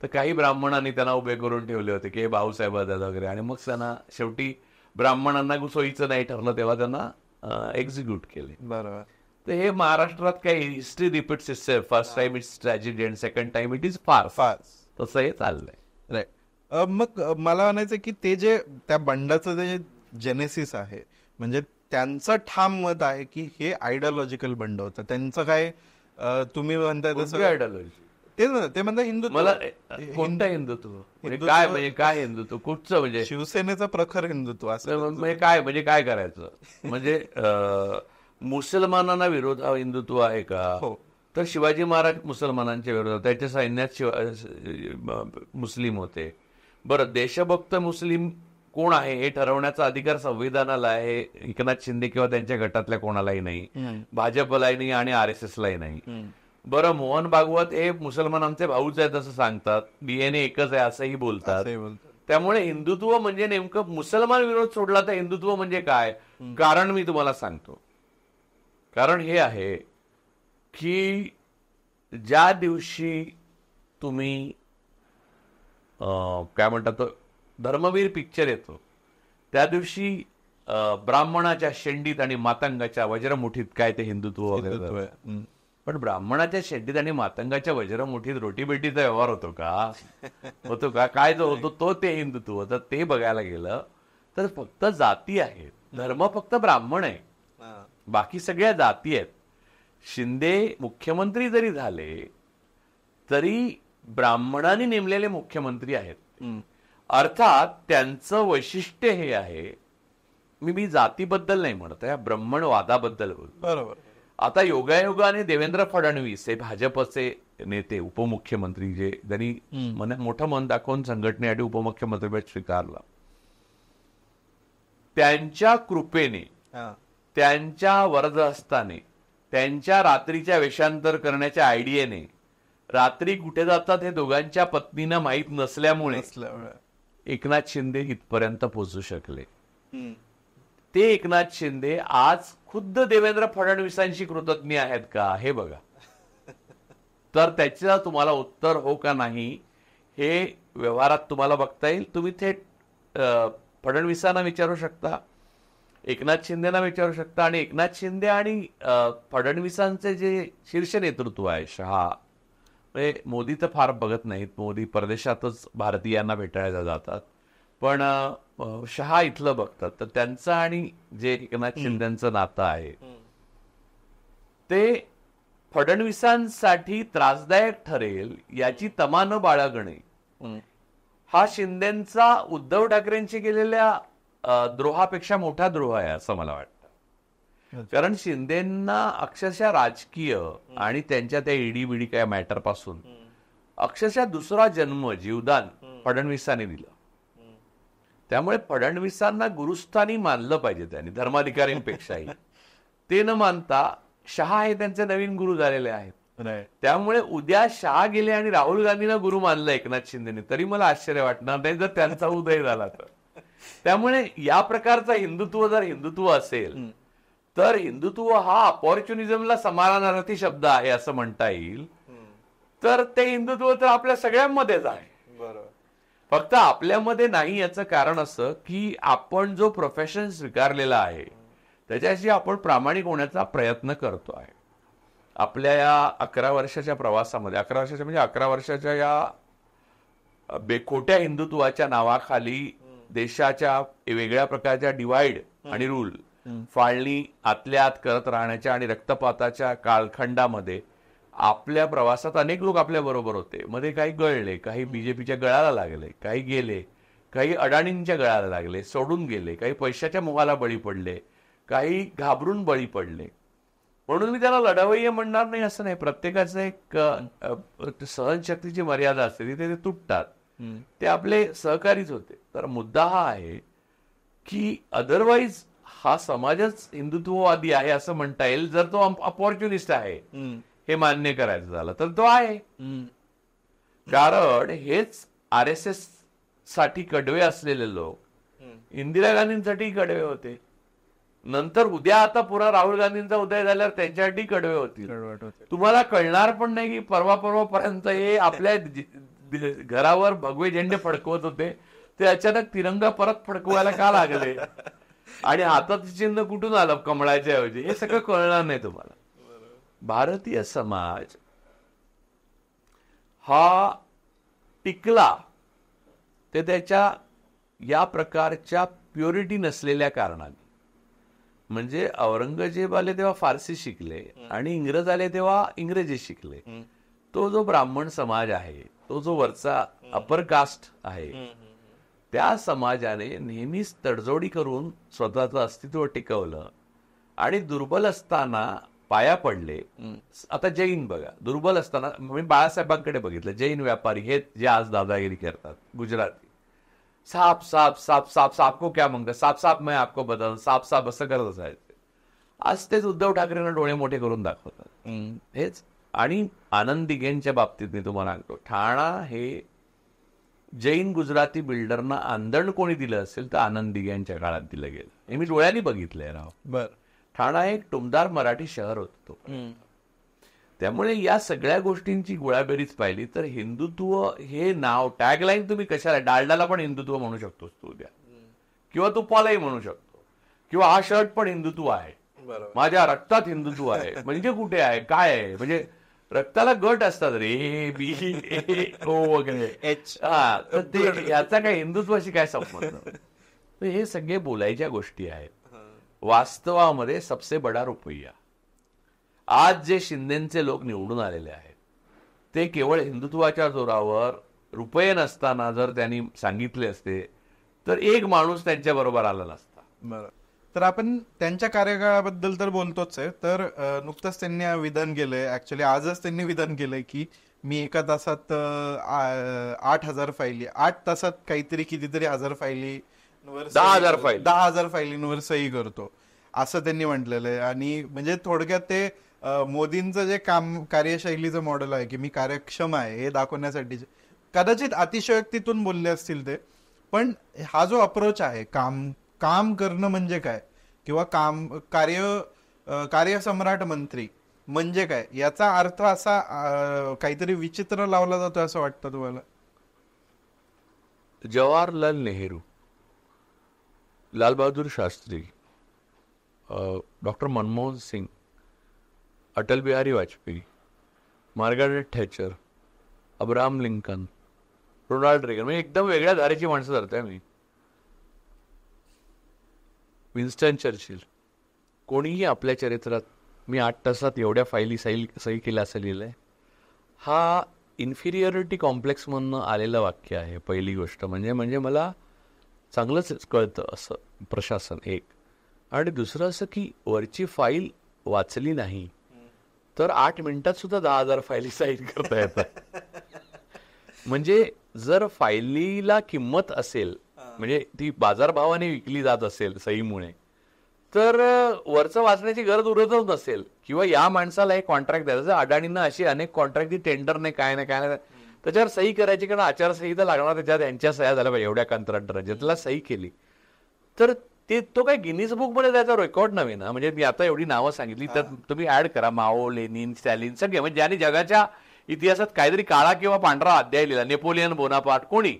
तर काही ब्राह्मणांनी त्यांना उभे करून ठेवले होते की हे भाऊसाहेब वगैरे. आणि मग त्यांना शेवटी ब्राह्मणांना सोयीचं नाही ठरलं तेव्हा त्यांना एक्झिक्यूट केले. बरोबर. तर हे महाराष्ट्रात काही history repeats it first time it's tragedy and second time it is farce farce तसं हे चाललंय. राईट मग मला म्हणायचं की ते जे त्या बंडाचं जे जेनेसिस आहे म्हणजे त्यांचं ठाम मत आहे की हे आयडियोलॉजिकल बंड होतं. त्यांचं काय तुम्ही म्हणताय तसं ideology? ते ना, ते म्हणतात हिंदू मला कोणतं हिंदुत्व? म्हणजे काय म्हणजे काय हिंदुत्व? कुठचं म्हणजे? शिवसेनेचं प्रखर हिंदुत्व असं म्हणजे काय म्हणजे काय करायचं? म्हणजे मुसलमानांना विरोध हा हिंदुत्व आहे का? हो. तर शिवाजी महाराज मुसलमानांच्या विरोधात त्याच्या सैन्यात शिवा मुस्लिम होते. बरं देशभक्त मुस्लिम कोण आहे हे ठरवण्याचा अधिकार संविधानाला आहे. एकनाथ शिंदे किंवा त्यांच्या गटातल्या कोणालाही नाही. भाजपलाही नाही आणि आर एस एसलाही नाही. बरं मोहन भागवत हे मुसलमानांचे भाऊच आहेत असं सांगतात. डीएनए एकच आहे असंही बोलतात. त्यामुळे हिंदुत्व म्हणजे नेमकं मुसलमान विरोध सोडला तर हिंदुत्व म्हणजे काय? कारण मी तुम्हाला सांगतो. कारण हे आहे की ज्या दिवशी तुम्ही काय म्हणतात धर्मवीर पिक्चर येतो. त्या दिवशी ब्राह्मणाच्या शेंडीत आणि मातंगाच्या वज्रमुठीत काय ते हिंदुत्व वगैरे. पण ब्राह्मणाच्या शेंडीत आणि मातंगाच्या वज्रमुठीत रोटीबेटीचा व्यवहार होतो का? होतो का? काय जो होतो? तो ते हिंदुत्व तर ते बघायला गेलं तर फक्त जाती आहेत. धर्म फक्त ब्राह्मण आहे. बाकी सगळ्या जाती आहेत. शिंदे मुख्यमंत्री जरी झाले तरी ब्राह्मणांनी नेमलेले मुख्यमंत्री आहेत. अर्थात त्यांचं वैशिष्ट्य हे आहे मी मी जातीबद्दल नाही म्हणत आहे ब्रह्मणवादाबद्दल बोलतो बरोबर आता योगायोगाने देवेंद्र फडणवीस हे भाजपचे नेते उपमुख्यमंत्री जे त्यांनी मन मोठं मन दाखवून संघटनेसाठी उपमुख्यमंत्रीपद स्वीकारलं त्यांच्या कृपेने. त्यांच्या वरदहस्ताने त्यांच्या रात्रीच्या वेषांतर करण्याच्या आयडियाने रात्री कुठे जातात हे दोघांच्या पत्नींना माहीत नसल्यामुळे. एकनाथ शिंदे इथपर्यंत पोहोचू शकले. ते एकनाथ शिंदे आज खुद्द देवेंद्र फडणवीसांशी कृतज्ञ आहेत का? हे बघा. तर त्याचं तुम्हाला उत्तर हो का नाही हे व्यवहारात तुम्हाला बघता येईल. तुम्ही थेट फडणवीसांना विचारू शकता एकनाथ शिंदेना विचारू शकता आणि एकनाथ शिंदे आणि फडणवीसांचे जे शीर्ष नेतृत्व आहे शहा म्हणजे मोदी तर फार बघत नाहीत. मोदी परदेशातच भारतीयांना भेटायला जातात. पण शहा इथलं बघतात. तर त्यांचं आणि जे एकनाथ शिंदेचं नातं आहे ते फडणवीसांसाठी त्रासदायक ठरेल याची तमा न बाळगणे. हा शिंदेचा उद्धव ठाकरेंशी केलेल्या द्रोहापेक्षा मोठा द्रोह आहे असं मला वाटतं. कारण शिंदेना अक्षरशः राजकीय आणि त्यांच्या त्या ईडी बिडी काय मॅटरपासून अक्षरशः दुसरा जन्म जीवदान फडणवीसांनी दिलं. त्यामुळे फडणवीसांना गुरुस्थानी मानलं पाहिजे त्यांनी धर्माधिकाऱ्यांपेक्षाही. ते न मानता शहा हे त्यांचे नवीन गुरु झालेले आहेत. त्यामुळे उद्या शहा गेले आणि राहुल गांधींना गुरु मानलं एकनाथ शिंदेने तरी मला आश्चर्य वाटणार नाही जर त्यांचा उदय झाला तर. त्यामुळे या प्रकारचा हिंदुत्व जर हिंदुत्व असेल तर हिंदुत्व हा अपॉर्च्युनिझमला समानार्थी शब्द आहे असं म्हणता येईल. तर ते हिंदुत्व तर आपल्या सगळ्यांमध्येच आहे. बरोबर. फक्त आपल्यामध्ये नाही याचं कारण असं की आपण जो प्रोफेशन स्वीकारलेला आहे त्याच्याशी आपण प्रामाणिक होण्याचा प्रयत्न करतो आहे. आपल्या या अकरा वर्षाच्या प्रवासामध्ये अकरा वर्षाच्या म्हणजे अकरा वर्षाच्या या बेखोट्या हिंदुत्वाच्या नावाखाली देशाच्या वेगळ्या प्रकारच्या डिवाइड आणि रूल फाळणी आतल्या आत करत राहण्याच्या आणि रक्तपाताच्या कालखंडामध्ये आपल्या प्रवासात अनेक लोक आपल्या बरोबर होते. मध्ये काही गळले काही बीजेपीच्या गळाला लागले काही गेले काही अडाणींच्या गळाला लागले सोडून गेले काही पैशाच्या मोहाला बळी पडले काही घाबरून बळी पडले. म्हणून मी त्याला लढवय्य म्हणणार नाही असं नाही. प्रत्येकाचं एक सहनशक्तीची मर्यादा असते. तिथे ते तुटतात. ते आपले सहकारीच होते. तर मुद्दा हा आहे की अदरवाईज हा समाजच हिंदुत्ववादी आहे असं म्हणता येईल. जर तो अपॉर्च्युनिस्ट आहे हे मान्य करायचं झालं तर तो आहे. कारण हेच आर एस एससाठी कडवे असलेले लोक इंदिरा गांधींसाठी कडवे होते. नंतर उद्या आता पुन्हा राहुल गांधींचा उदय झाल्यावर त्यांच्यासाठी कडवे होतील. तुम्हाला कळणार पण नाही की परवा परवापर्यंत हे आपल्या घरावर भगवे झेंडे फडकवत होते. ते अचानक तिरंगा परत फडकवायला का लागले? आणि हातात चिन्ह कुठून आलं? कमळाच्या ऐवजी हे सगळं कळणार नाही तुम्हाला. भारतीय समाज हा टिकला. ते त्याच्या या प्रकारच्या प्युरिटी नसलेल्या कारणाने. म्हणजे औरंगजेब आले तेव्हा फारसी शिकले आणि इंग्रज आले तेव्हा इंग्रजी शिकले. तो जो ब्राह्मण समाज आहे तो जो वरचा अपर कास्ट आहे त्या समाजाने नेहमीच तडजोडी करून स्वतःचं अस्तित्व टिकवलं आणि दुर्बल असताना पाया पडले. आता जैन बघा दुर्बल असताना मी बाळासाहेबांकडे बघितलं जैन व्यापारी हे जे आज दादागिरी करतात गुजराती. साप साप साप साप साप को क्या मंग साप साप मैं आपको बदल साप साप असं करत असायचे. आज तेच उद्धव ठाकरेंना डोळे मोठे करून दाखवतात. हेच. आणि आनंद दिघेंच्या बाबतीत मी तुम्हाला सांगतो ठाणा हे जैन गुजराती बिल्डरना आंदण कोणी दिलं असेल तर आनंद यांच्या काळात दिलं गेलं. हे मी डोळ्यांनी बघितलंय राव. बर. ठाणा एक टुमदार मराठी शहर होतं तो. त्यामुळे या सगळ्या गोष्टींची गोळाबेरीज पाहिली तर हिंदुत्व हे नाव टॅगलाईन तुम्ही कशाला डालडाला पण हिंदुत्व म्हणू शकतोस तू उद्या. किंवा तू पॉलाही म्हणू शकतो. किंवा हा शर्ट पण हिंदुत्व आहे. माझ्या रक्तात हिंदुत्व आहे. म्हणजे कुठे आहे? काय आहे? म्हणजे रक्ताला गट असतात रे बी ए ओ वगैरे. एच. हा तर ते याचा काय हिंदुत्वाशी काय संबंध? हे सगळे बोलायच्या गोष्टी आहेत. वास्तवामध्ये सबसे बडा रुपया. आज जे शिंदेचे लोक निवडून आलेले आहेत ते केवळ हिंदुत्वाच्या जोरावर रुपये नसताना जर त्यांनी सांगितले असते तर एक माणूस त्यांच्या बरोबर आला नसता. तर आपण त्यांच्या कार्यकाळाबद्दल तर बोलतोच आहे. तर नुकतंच त्यांनी विधान केलंय. ऍक्च्युली आजच त्यांनी विधान केलंय की मी एका तासात आठ हजार फायली आठ तासात काहीतरी कितीतरी हजार फायली दहा हजार फायली. दहा हजार फायलींवर सही करतो. असं त्यांनी म्हटलेलं आहे. आणि म्हणजे थोडक्यात ते मोदींचं जे काम कार्यशैलीचं मॉडेल आहे की मी कार्यक्षम आहे हे दाखवण्यासाठी कदाचित अतिशयोक्तीतून बोलले असतील ते. पण हा जो अप्रोच आहे काम काम करणं म्हणजे काय? किंवा काम कार्य कार्यसम्राट मंत्री म्हणजे काय? याचा अर्थ असा काहीतरी विचित्र लावला जातो असं वाटतं तुम्हाला? Jawaharlal Nehru Lal Bahadur Shastri doctor Manmohan Singh Atal Bihari Vajpayee Margaret Thatcher Abraham Lincoln Ronald Reagan म्हणजे एकदम वेगळ्या धारेची माणसं धरते मी विन्स्टन चर्चिल. कोणीही आपल्या चरित्रात मी आठ तासात एवढ्या फायली सही सही केल्या असं लिहिलंय. हा इन्फिरियरिटी कॉम्प्लेक्समधनं आलेलं वाक्य आहे पहिली गोष्ट. म्हणजे म्हणजे मला चांगलंच कळतं असं प्रशासन एक. आणि दुसरं असं की वरची फाईल वाचली नाही तर आठ मिनिटात सुद्धा दहा हजार फायली साईन करता येतात. म्हणजे जर फायलीला किंमत असेल म्हणजे ती बाजारभावाने विकली जात असेल सहीमुळे तर वरचं वाचण्याची गरज उरतच नसेल. किंवा या माणसाला एक कॉन्ट्रॅक्ट द्यायचं. अडाणींना अशी अनेक कॉन्ट्रॅक्ट टेंडर नाही काय नाही काय नाही त्याच्यावर सही करायची कारण आचारसंहिता लागणार त्याच्यात यांच्या सह्या झाल्या पाहिजे एवढ्या कंत्राटदारांच्या त्याला सही केली. तर ते तो काय गिनीज बुकमध्ये त्याचा रेकॉर्ड नव्हे ना? म्हणजे मी आता एवढी नावं सांगितली तर तुम्ही ऍड करा. माओ लेनिन स्टॅलिन सगळे. म्हणजे ज्यांनी जगाच्या इतिहासात काहीतरी काळा किंवा पांढरा अध्याय लिहिला. Napoleon Bonaparte. कोणी?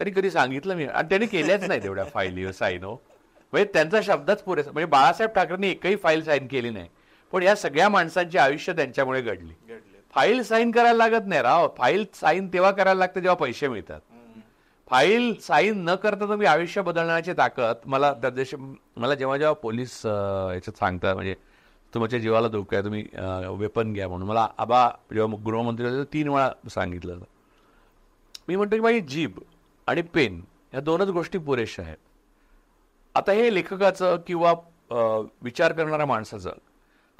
त्यांनी कधी सांगितलं मी. आणि त्यांनी केल्याच नाही तेवढ्या फाईली साईन हो. म्हणजे त्यांचा शब्दच पुरेसा म्हणजे बाळासाहेब ठाकरेंनी एकही फाईल साईन केली नाही. पण या सगळ्या माणसांची आयुष्य त्यांच्यामुळे घडली. फाईल साईन करायला लागत नाही राव. फाईल साईन तेव्हा करायला लागते जेव्हा पैसे मिळतात. फाईल साईन न करता तुम्ही आयुष्य बदलण्याची ताकद मला त्या दिवशी मला जेव्हा जेव्हा पोलीस याच्यात सांगतात म्हणजे तुमच्या जीवाला धोका आहे तुम्ही वेपन घ्या म्हणून. मला आबा जेव्हा गृहमंत्री तीन वेळा सांगितलं मी म्हणतो की माझी जीभ आणि पेन या दोनच गोष्टी पुरेशा आहेत. आता हे लेखकाचं किंवा विचार करणाऱ्या माणसाचं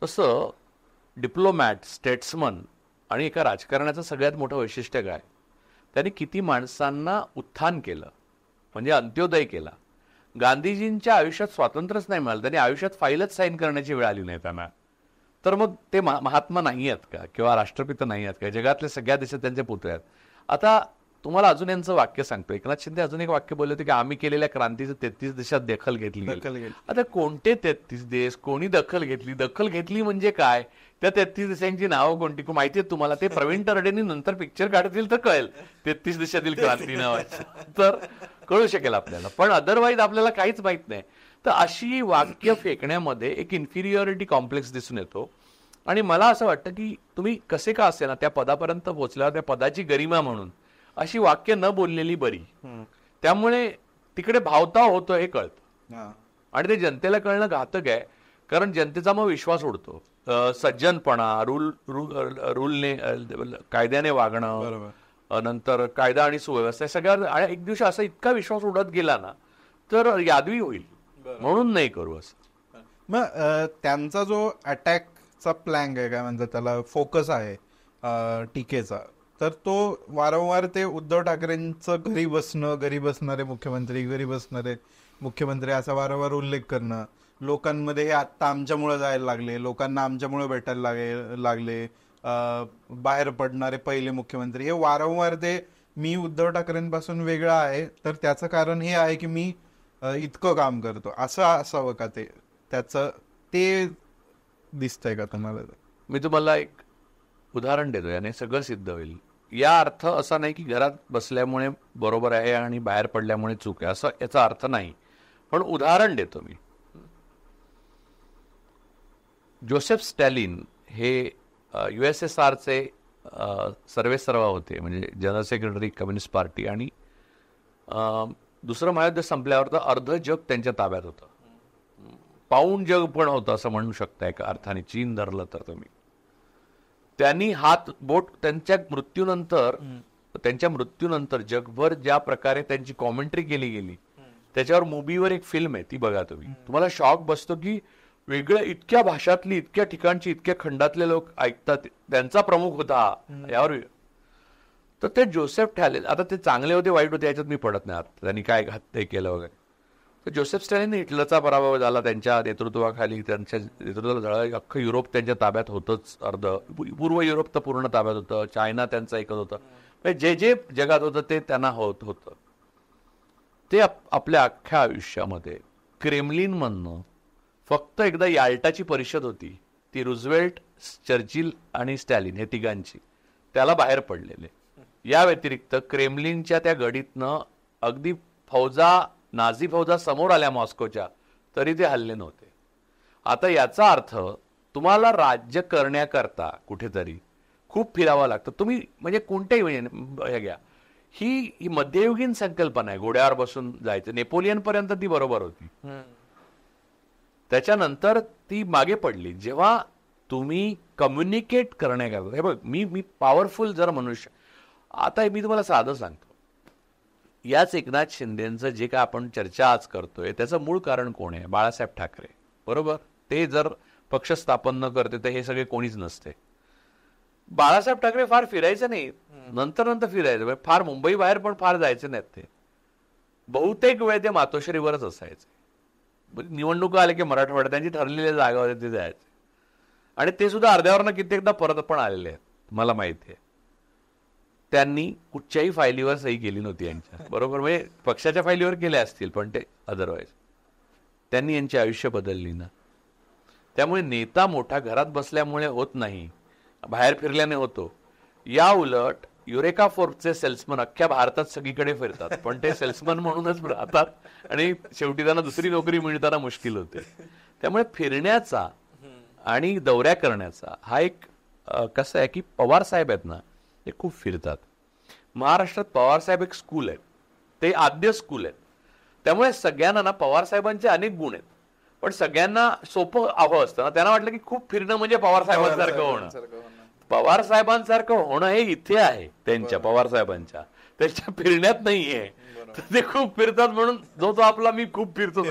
तसं डिप्लोमॅट स्टेट्समन आणि एका राजकारणाचं सगळ्यात मोठं वैशिष्ट्य काय? त्यांनी किती माणसांना उत्थान केलं म्हणजे अंत्योदय केला. गांधीजींच्या आयुष्यात स्वातंत्र्यच नाही मिळालं त्यांनी आयुष्यात फाईलच साईन करण्याची वेळ आली नाही त्यांना. तर मग ते महा- महात्मा नाही आहेत का? किंवा राष्ट्रपिता नाही आहेत का? जगातल्या सगळ्या देशात त्यांचे पुतळे आहेत. आता तुम्हाला अजून यांचं वाक्य सांगतो. एकनाथ शिंदे अजून एक वाक्य बोलले होते की आम्ही केलेल्या क्रांतीचं तेहतीस देशात दखल घेतली. आता कोणते तेहतीस देश कोणी दखल घेतली? दखल घेतली म्हणजे काय? त्या तेहतीस देशांची नावं कोणती? को- माहिती आहेत तुम्हाला. ते प्रवीण तरडेंनी नंतर पिक्चर काढतील तर कळेल. तेहतीस देशातील क्रांती नावाचं तर कळू शकेल आपल्याला. पण अदरवाईज आपल्याला काहीच माहीत नाही. तर अशी वाक्य फेकण्यामध्ये एक इन्फिरियरिटी कॉम्प्लेक्स दिसून येतो. आणि मला असं वाटतं की तुम्ही कसे का असे ना त्या पदापर्यंत पोहोचल्यावर त्या पदाची गरिमा म्हणून. अशी वाक्य न बोललेली बरी. त्यामुळे तिकडे भावताव होतो हे कळतं. आणि ते जनतेला कळणं घातक आहे कारण जनतेचा मग विश्वास उडतो. सज्जनपणा रूल रूल रूलने कायद्याने वागणं नंतर कायदा आणि सुव्यवस्था या सगळ्यावर आणि एक दिवशी असा इतका विश्वास उडत गेला ना तर यादवी होईल. म्हणून नाही करू असं. मग त्यांचा जो अटॅकचा प्लॅन आहे काय म्हणतात त्याला फोकस आहे टीकेचा तर तो वारंवार ते उद्धव ठाकरेंचं घरी बसणं घरी बसणारे मुख्यमंत्री घरी बसणारे मुख्यमंत्री असा वारंवार उल्लेख करणं. लोकांमध्ये हे आत्ता आमच्यामुळे जायला लागले. लोकांना आमच्यामुळे भेटायला लागे लागले. बाहेर पडणारे पहिले मुख्यमंत्री. हे वारंवार ते मी उद्धव ठाकरेंपासून वेगळा आहे. तर त्याचं कारण हे आहे की मी इतकं काम करतो. असं असावं का ते? त्याचं ते दिसतंय का तुम्हाला? मी तुम्हाला एक उदाहरण देतो. याने सगळं सिद्ध होईल. या अर्थ असा नाही की घरात बसल्यामुळे बरोबर आहे आणि बाहेर पडल्यामुळे चूक आहे. असं याचा अर्थ नाही. पण उदाहरण देतो मी. जोसेफ स्टॅलिन हे यू एस एस आरचे सर्वेसर्वा होते म्हणजे जनरल सेक्रेटरी कम्युनिस्ट पार्टी आणि दुसरं महायुद्ध संपल्यावर तर अर्ध जग त्यांच्या ताब्यात होतं. पाऊण जग पण होतं असं म्हणू शकता एका अर्थाने. चीन धरलं तर तुम्ही. त्यांनी हात बोट त्यांच्या मृत्यूनंतर त्यांच्या मृत्यूनंतर जगभर ज्या प्रकारे त्यांची कॉमेंट्री केली गेली त्याच्यावर मूवीवर एक फिल्म आहे ती बघा तुम्ही. तुम्हाला शॉक बसतो की वेगळ्या इतक्या भाषातली इतक्या ठिकाणची इतक्या खंडातले लोक ऐकतात. त्यांचा प्रमुख होता. यावर तर ते जोसेफ ठॅले आता ते चांगले होते वाईट होते याच्यात मी पडत नाही. आता त्यांनी काय ते केलं वगैरे. जोसेफ स्टॅलिन हिटलरचा पराभव झाला त्यांच्या नेतृत्वाखाली. त्यांच्या नेतृत्वाला झाला. अख्खं युरोप त्यांच्या ताब्यात होतंच. अर्ध पूर्व युरोप तर पूर्ण ताब्यात होतं. चायना त्यांचं ऐकत होतं. म्हणजे जे जे जगात होतं ते त्यांना होत होतं. ते आपल्या अख्ख्या आयुष्यामध्ये क्रेमलिन म्हणणं फक्त एकदा याल्टाची परिषद होती. ती रुझवेल्ट चर्चिल आणि स्टॅलिन हे तिघांची. त्याला बाहेर पडलेले. या व्यतिरिक्त क्रेमलिनच्या त्या गडीतनं अगदी फौजा नाझी फौजा समोर आल्या मॉस्कोच्या तरी ते हल्ले नव्हते. आता याचा अर्थ तुम्हाला राज्य करण्याकरता कुठेतरी खूप फिरावं लागतं. तुम्ही म्हणजे कोणत्याही म्हणजे हे घ्या. ही ही मध्ययुगीन संकल्पना आहे. घोड्यावर बसून जायचं. नेपोलियन पर्यंत ती बरोबर होती. त्याच्यानंतर ती मागे पडली. जेव्हा तुम्ही कम्युनिकेट करण्याकरता हे बघ मी मी पॉवरफुल जर मनुष्य आता मी तुम्हाला साधं सांगतो. याच एकनाथ शिंदेचं जे काय आपण चर्चा आज करतोय त्याचं मूळ कारण कोण आहे? बाळासाहेब ठाकरे. बरोबर? ते जर पक्ष स्थापन न करते तर हे सगळे कोणीच नसते. बाळासाहेब ठाकरे फार फिरायचे नाही. नंतर नंतर फिरायचे म्हणजे फार मुंबई बाहेर पण फार जायचे नाहीत ते. बहुतेक वेळ ते मातोश्रीवरच असायचे. म्हणजे निवडणुका आल्या की मराठवाड्यात त्यांची ठरलेल्या जागा होत्या ते जायचे. आणि ते सुद्धा अर्ध्यावरनं कित्येकदा परत पण आलेले आहेत मला माहिती आहे. त्यांनी कुठच्याही फायलीवर सही केली नव्हती यांच्या. बरोबर म्हणजे पक्षाच्या फायलीवर केल्या असतील पण ते अदरवाईज त्यांनी यांची आयुष्य बदलली ना. त्यामुळे नेता मोठा घरात बसल्यामुळे होत नाही बाहेर फिरल्याने होतो. या उलट युरेका फोर्बचे सेल्समन अख्ख्या भारतात सगळीकडे फिरतात पण ते सेल्समन म्हणूनच राहतात आणि शेवटी त्यांना दुसरी नोकरी मिळताना मुश्किल होते. त्यामुळे फिरण्याचा आणि दौऱ्या करण्याचा हा एक कसं आहे की पवार साहेब आहेत ना ते खूप फिरतात. महाराष्ट्रात पवार साहेब एक स्कूल आहे ते आद्य स्कूल आहे त्यामुळे सगळ्यांना ना पवार साहेबांचे अनेक गुण आहेत. पण सगळ्यांना सोपं हवं असतं ना. त्यांना वाटलं की खूप फिरणं म्हणजे पवार साहेबांसारखं होणं. पवार साहेबांसारखं होणं हे इथे आहे त्यांच्या पवार साहेबांच्या. त्याच्या फिरण्यात नाहीये. तर ते खूप फिरतात म्हणून जो तो आपला मी खूप फिरतो.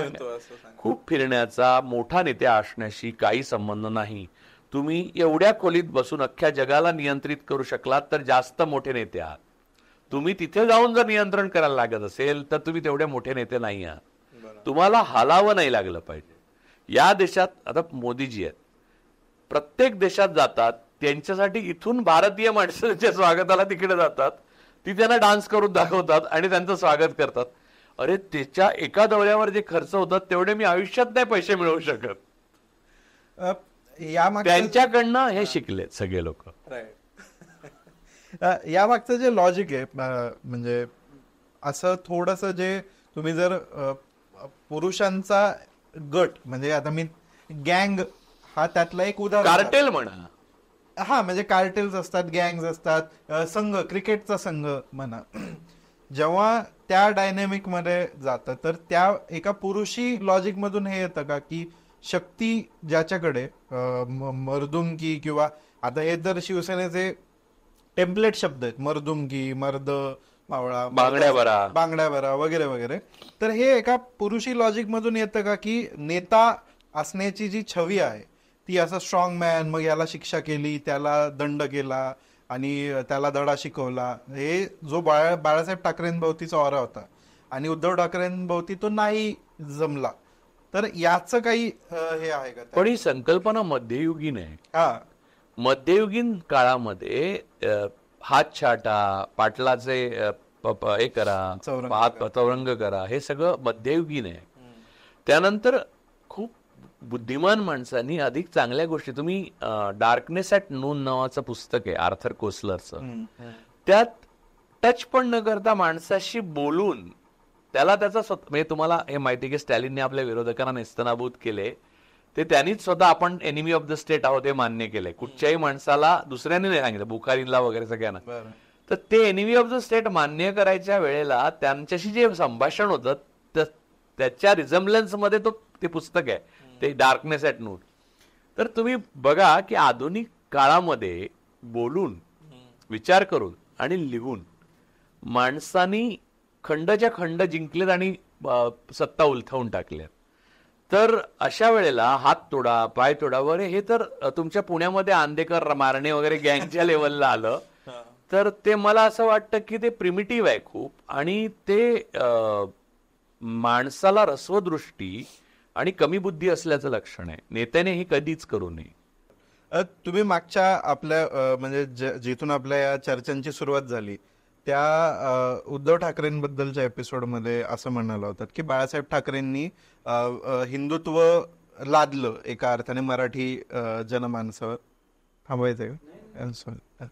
खूप फिरण्याचा मोठा नेत्या असण्याशी काही संबंध नाही. तुम्ही एवढ्या खोलीत बसून अख्ख्या जगाला नियंत्रित करू शकलात तर जास्त मोठे नेते आहात. तुम्ही तिथे जाऊन जर नियंत्रण करायला लागत असेल तर तुम्ही तेवढे मोठे नेते नाही आहात. तुम्हाला हलावं नाही लागलं पाहिजे. या देशात आता मोदीजी आहेत. प्रत्येक देशात जातात त्यांच्यासाठी इथून भारतीय माणसाच्या स्वागताला तिकडे जातात ती त्यांना डान्स करून दाखवतात आणि त्यांचं स्वागत करतात. अरे त्याच्या एका दौऱ्यावर जे खर्च होतात तेवढे मी आयुष्यात नाही पैसे मिळवू शकत. त्यांच्याकडनं हे शिकले सगळे लोक. अ, या मागचं जे लॉजिक आहे म्हणजे असं थोडस जे तुम्ही जर पुरुषांचा गट म्हणजे आता मी गँग हा त्यातला एक उदाहरण कार्टेल म्हणा. हा म्हणजे कार्टेल्स असतात गँग्स असतात संघ क्रिकेटचा संघ म्हणा. जेव्हा त्या डायनेमिकमध्ये जातं तर त्या एका पुरुषी लॉजिक मधून हे येतं का की शक्ती ज्याच्याकडे मर्दुमकी किंवा आता हे जर शिवसेनेचे टेम्पलेट शब्द आहेत. मर्दुमकी मर्द मावळा बांगड्या बरा. बांगड्या बरा वगैरे वगैरे. तर हे एका पुरुषी लॉजिक मधून येतं का की नेता असण्याची जी छवी आहे ती असं स्ट्रॉंग मॅन मग याला शिक्षा केली त्याला दंड केला आणि त्याला धडा शिकवला हे जो बाळा बाळासाहेब ठाकरेंभोवतीचा ऑरा होता. आणि उद्धव ठाकरेंभोवती तो नाही जमला. तर याचं काही हे आहे का? पण ही संकल्पना मध्ययुगीन आहे. हा. मध्ययुगीन काळामध्ये हात छाटा पाटलाचे हे करा हात चौरंग करा हे सगळं मध्ययुगीन आहे. त्यानंतर खूप बुद्धिमान माणसांनी अधिक चांगल्या गोष्टी तुम्ही डार्कनेस ॲट नून नावाचं पुस्तक आहे आर्थर कोसलरचं. त्यात टच पण न करता माणसाशी बोलून त्याला त्याचा स्वत म्हणजे तुम्हाला हे माहिती आहे की स्टॅलिनने आपल्या विरोधकांना नेस्तनाभूत केले. ते त्यांनीच स्वतः आपण एनिमी ऑफ द स्टेट आहोत हे मान्य केलंय. कुठच्याही माणसाला दुसऱ्याने नाही सांगितलं बुखारीला वगैरे सगळ्यांना. तर ते एनिमी ऑफ द स्टेट मान्य करायच्या वेळेला त्यांच्याशी जे संभाषण होतं त्या- त्याच्या रिझम्बलन्समध्ये तो ते पुस्तक आहे. ते डार्कनेस ॲट नून तर तुम्ही बघा की आधुनिक काळामध्ये बोलून विचार करून आणि लिहून माणसांनी खंडच्या खंड जिंकलेत आणि सत्ता उलथवून टाकल्यात. तर अशा वेळेला हात तोडा पाय तोडा वगैरे हे तर तुमच्या पुण्यामध्ये आंदेकर मारणे वगैरे गँगच्या लेवलला आलं. तर ते मला असं वाटतं की ते प्रिमिटिव्ह आहे खूप आणि ते माणसाला रस्वदृष्टी आणि कमी बुद्धी असल्याचं लक्षण आहे. नेत्याने हे कधीच करू नये. तुम्ही मागच्या आपल्या म्हणजे जिथून आपल्या या चर्चांची सुरुवात झाली त्या उद्धव ठाकरेंबद्दलच्या एपिसोडमध्ये असं म्हणाला होतात की बाळासाहेब ठाकरेंनी हिंदुत्व लादलं एका अर्थाने मराठी जनमानसावर. sorry.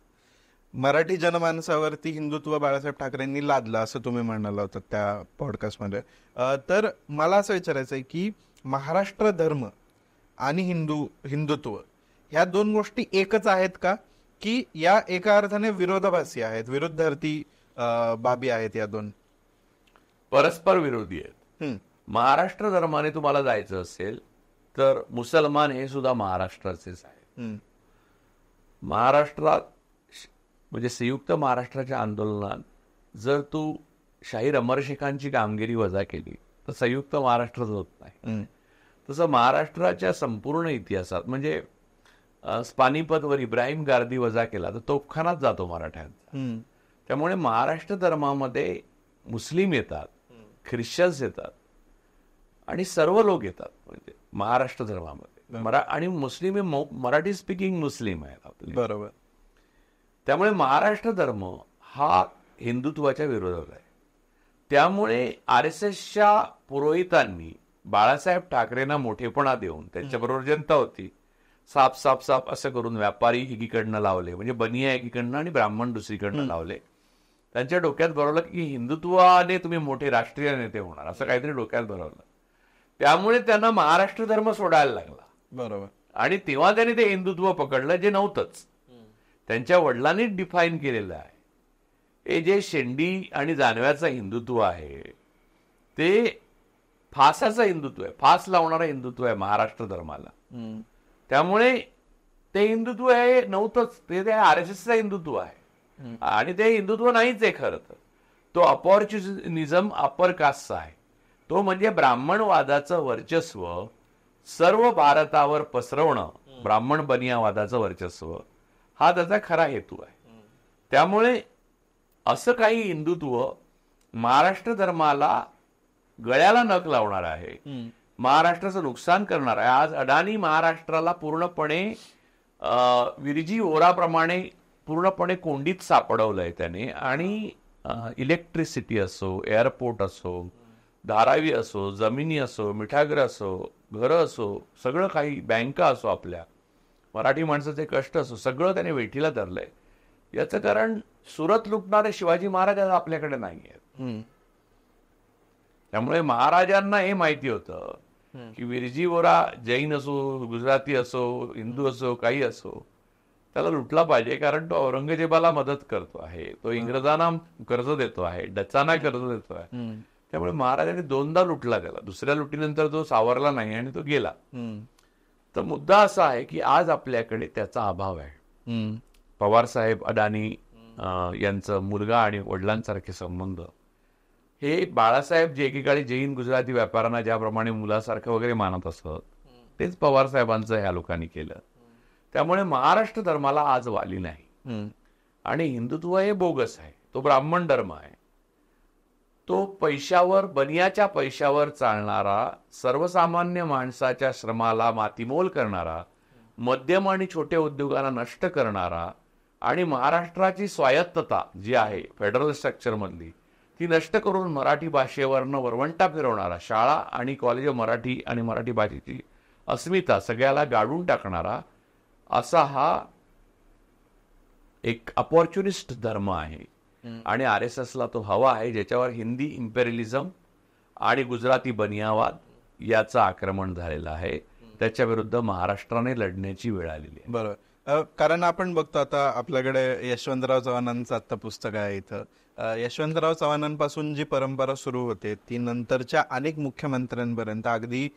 मराठी जनमानसावरती हिंदुत्व बाळासाहेब ठाकरेंनी लादलं असं तुम्ही म्हणाला होता त्या पॉडकास्टमध्ये. तर मला असं विचारायचं आहे की महाराष्ट्र धर्म आणि हिंदू हिंदुत्व ह्या दोन गोष्टी एकच आहेत का? की या एका अर्थाने विरोधाभासी आहेत विरुद्धार्थी बाबी आहेत या दोन. परस्पर विरोधी आहेत. महाराष्ट्र धर्माने तुम्हाला जायचं असेल तर मुसलमान हे सुद्धा महाराष्ट्राचेच आहेत. हम्म, महाराष्ट्रात म्हणजे संयुक्त महाराष्ट्राच्या आंदोलनात जर तू शाहीर अमरशेखांची कामगिरी वजा केली तर संयुक्त महाराष्ट्रच होत नाही. तसं महाराष्ट्राच्या संपूर्ण इतिहासात म्हणजे अ, पानिपतवर इब्राहिम गार्दी वजा केला तर तोफखानाच जातो मराठ्यांचा. त्यामुळे महाराष्ट्र धर्मामध्ये मुस्लिम येतात ख्रिश्चन्स येतात आणि सर्व लोक येतात म्हणजे महाराष्ट्र धर्मामध्ये. मरा आणि मुस्लिम हे मराठी स्पीकिंग मुस्लिम आहेत आपले. बरोबर. त्यामुळे महाराष्ट्र धर्म हा हिंदुत्वाच्या विरोधात आहे. त्यामुळे आर एस एसच्या पुरोहितांनी बाळासाहेब ठाकरेंना मोठेपणा देऊन त्यांच्याबरोबर जनता होती साप साप साप असं करून व्यापारी एकीकडनं लावले. म्हणजे बनिया एकीकडनं आणि ब्राह्मण दुसरीकडनं लावले. त्यांच्या डोक्यात भरवलं की हिंदुत्वाने तुम्ही मोठे राष्ट्रीय नेते होणार असं काहीतरी डोक्यात भरवलं त्यामुळे त्यांना महाराष्ट्र धर्म सोडायला लागला. बरोबर. आणि तेव्हा त्यांनी ते हिंदुत्व पकडलं जे नव्हतंच. त्यांच्या वडिलांनीच डिफाईन केलेलं आहे. हे जे शेंडी आणि जानव्याचं हिंदुत्व आहे ते फासाचं हिंदुत्व आहे. फास लावणारं हिंदुत्व आहे महाराष्ट्र धर्माला. त्यामुळे ते हिंदुत्व हे नव्हतंच. ते ते आर एस एसचं हिंदुत्व आहे. आणि ते हिंदुत्व नाहीच आहे खरं तर. तो अपॉर्च्युनिझम अपर कास्टचा आहे. तो म्हणजे ब्राह्मणवादाचं वर्चस्व सर्व भारतावर पसरवणं ब्राह्मण बनियावादाचं वर्चस्व हा त्याचा खरा हेतू आहे. त्यामुळे असं काही हिंदुत्व महाराष्ट्र धर्माला गळ्याला नख लावणार आहे. महाराष्ट्राचं नुकसान करणार आहे. आज अडाणी महाराष्ट्राला पूर्णपणे विरजी ओराप्रमाणे पूर्णपणे कोंडीत सापडवलंय त्याने. आणि इलेक्ट्रिसिटी असो एअरपोर्ट असो धारावी असो जमिनी असो मिठागर असो घरं असो सगळं काही बँका असो आपल्या. मराठी माणसाचे कष्ट असो सगळं त्याने वेठीला धरलंय. याचं कारण सुरत लुटणारे शिवाजी महाराज आज आपल्याकडे नाही आहेत हम्म. त्यामुळे महाराजांना हे माहिती होतं. की विरजी वोरा जैन असो गुजराती असो हिंदू असो काही असो त्याला लुटला पाहिजे कारण तो औरंगजेबाला मदत करतो आहे. तो इंग्रजांना कर्ज देतो आहे डचांना कर्ज देतो आहे. त्यामुळे महाराजांनी दोनदा लुटला त्याला. दुसऱ्या लुटीनंतर तो सावरला नाही आणि तो गेला. तर मुद्दा असा आहे की आज आपल्याकडे त्याचा अभाव आहे. पवार साहेब अडाणी यांचं मुलगा आणि वडिलांसारखे संबंध. हे बाळासाहेब जे एकेकाळी जैन गुजराती व्यापाऱ्यांना ज्याप्रमाणे मुलासारखं वगैरे मानत असत तेच पवार साहेबांचं ह्या लोकांनी केलं. त्यामुळे महाराष्ट्र धर्माला आज वाली नाही. आणि हिंदुत्व हे बोगस आहे. तो ब्राह्मण धर्म आहे. तो पैशावर बनियाच्या पैशावर चालणारा सर्वसामान्य माणसाच्या श्रमाला मातीमोल करणारा मध्यम आणि छोट्या उद्योगांना नष्ट करणारा आणि महाराष्ट्राची स्वायत्तता जी आहे फेडरल स्ट्रक्चर मधली ती नष्ट करून मराठी भाषेवरनं वरवंटा फिरवणारा शाळा आणि कॉलेज मराठी आणि मराठी भाषेची अस्मिता सगळ्याला गाडून टाकणारा असा हा एक अपॉर्च्युनिस्ट धर्म आहे. आणि आर एस एसला तो हवा आहे ज्याच्यावर हिंदी इम्पेरियलिझम आणि गुजराती बनियावाद याचं आक्रमण झालेलं आहे. त्याच्या विरुद्ध महाराष्ट्राने लढण्याची वेळ आलेली आहे. बरोबर. कारण आपण बघतो आता आपल्याकडे यशवंतराव चव्हाणांचं आता पुस्तक आहे इथं. यशवंतराव चव्हाणांपासून जी परंपरा सुरू होते ती नंतरच्या अनेक मुख्यमंत्र्यांपर्यंत अगदी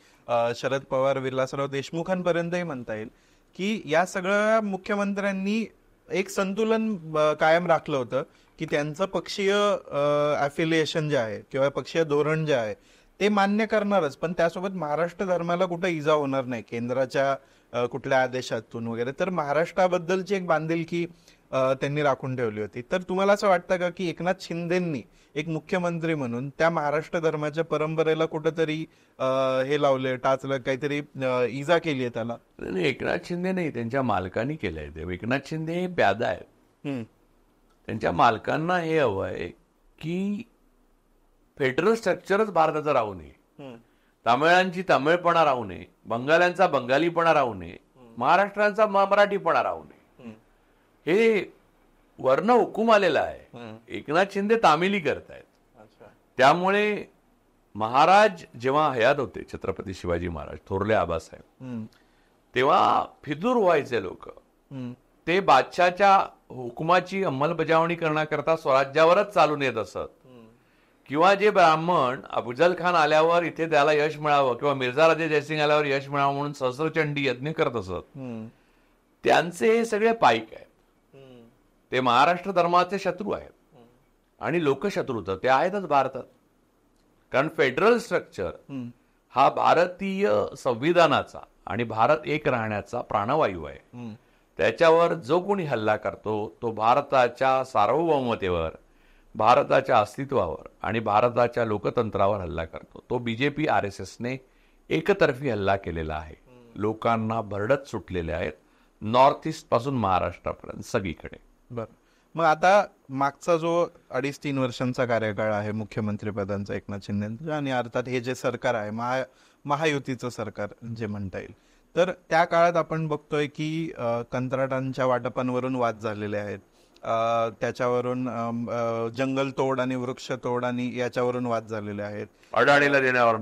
शरद पवार विलासराव देशमुखांपर्यंतही म्हणता येईल की या सगळ्या मुख्यमंत्र्यांनी एक संतुलन कायम राखलं होतं की त्यांचं पक्षीय अफिलिएशन जे आहे किंवा पक्षीय धोरण जे आहे ते मान्य करणारच. पण त्यासोबत महाराष्ट्र धर्माला कुठं इजा होणार नाही केंद्राच्या कुठल्या आदेशातून वगैरे. तर महाराष्ट्राबद्दलची एक बांधिलकी त्यांनी राखून ठेवली होती. तर तुम्हाला असं वाटतं का की एकनाथ शिंदेंनी एक मुख्यमंत्री म्हणून त्या महाराष्ट्र धर्माच्या परंपरेला कुठंतरी हे लावले टाचलं काहीतरी इजा केली आहे त्याला? एकनाथ शिंदे नाही. त्यांच्या मालकांनी केलंय ते. एकनाथ शिंदे हे प्यादा हम्म, त्यांच्या मालकांना हे हवं आहे की फेडरल स्ट्रक्चरच भारताचं राहू नये. तामिळांची तामिळपणा राहू नये. बंगाल्यांचा बंगालीपणा राहू नये. महाराष्ट्रांचा मराठीपणा राहू नये. हे वर्ण हुकूम आलेला आहे. एकनाथ शिंदे तामिली करतायत. त्यामुळे महाराज जेव्हा हयात होते छत्रपती शिवाजी महाराज थोरले आबासाहेब तेव्हा फितूर व्हायचे लोक. ते बादशाच्या हुकुमाची अंमलबजावणी करण्याकरता स्वराज्यावरच चालून येत असत. किंवा जे ब्राह्मण अफजल खान आल्यावर इथे त्याला यश मिळावं किंवा मिर्झा राजे जयसिंग आल्यावर यश मिळावं म्हणून सहस्रचंडी यज्ञ करत असत. त्यांचे हे सगळे पाईक हम्म, ते महाराष्ट्र धर्माचे शत्रू आहेत. आणि लोकशत्रू तर ते आहेतच भारतात. कारण फेडरल स्ट्रक्चर हा भारतीय संविधानाचा आणि भारत एक राहण्याचा प्राणवायू आहे. त्याच्यावर जो कोणी हल्ला करतो तो भारताच्या सार्वभौमतेवर भारताच्या अस्तित्वावर आणि भारताच्या लोकतंत्रावर हल्ला करतो. तो बीजेपी आर एस एसने एकतर्फी हल्ला केलेला आहे. लोकांना भरडत सुटलेले आहेत. नॉर्थ ईस्टपासून महाराष्ट्रापर्यंत सगळीकडे. बर. मग आता मागचा जो अडीच तीन वर्षांचा कार्यकाळ आहे मुख्यमंत्री पदांचा एकनाथ शिंदेचा आणि अर्थात हे जे सरकार आहे महा महायुतीचं सरकार जे म्हणता येईल. तर त्या काळात आपण बघतोय की कंत्राटांच्या वाटपांवरून वाद झालेले आहेत. त्याच्यावरून जंगल तोड आणि वृक्ष तोड आणि याच्यावरून वाद झालेले आहेत. अडाणीला देण्यावर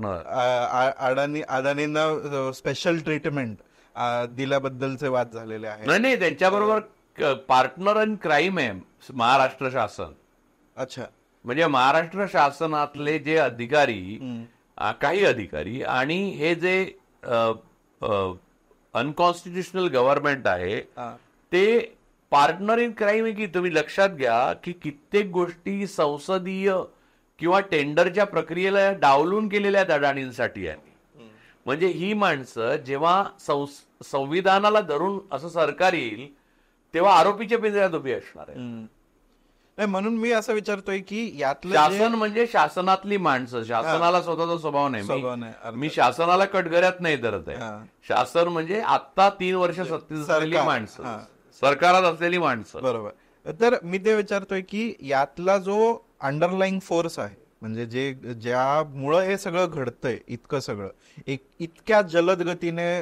अडाणी अदानींना स्पेशल ट्रीटमेंट दिल्याबद्दलचे वाद झालेले आहेत. नाही त्यांच्याबरोबर पार्टनर अँड क्राईम आहे महाराष्ट्र शासन. अच्छा. म्हणजे महाराष्ट्र शासनातले जे अधिकारी काही अधिकारी आणि हे जे अनकॉन्स्टिट्युशनल गव्हर्नमेंट आहे. ते पार्टनर इन क्राईम आहे की तुम्ही लक्षात घ्या की कित्येक गोष्टी संसदीय किंवा टेंडरच्या प्रक्रियेला डावलून केलेल्या आहेत अडाणींसाठी यांनी म्हणजे ही माणसं जेव्हा संविधानाला धरून असं सरकार येईल तेव्हा आरोपीच्या पिंजऱ्यात उभी असणार आहे. नाही म्हणून मी असं विचारतोय की यातलं शासन म्हणजे शासनातली माणसं शासनाला स्वतःचा स्वभाव नाही मी- शासनाला कटगऱ्यात नाही धरत आहे. शासन म्हणजे आता तीन वर्ष सत्तेत सरकार. माणसं. सरकारात असलेली माणसं बरोबर तर मी ते विचारतोय की यातला जो अंडरलाईंग फोर्स आहे म्हणजे जे ज्यामुळं हे सगळं घडतंय इतकं सगळं. एक इतक्या जलद गतीने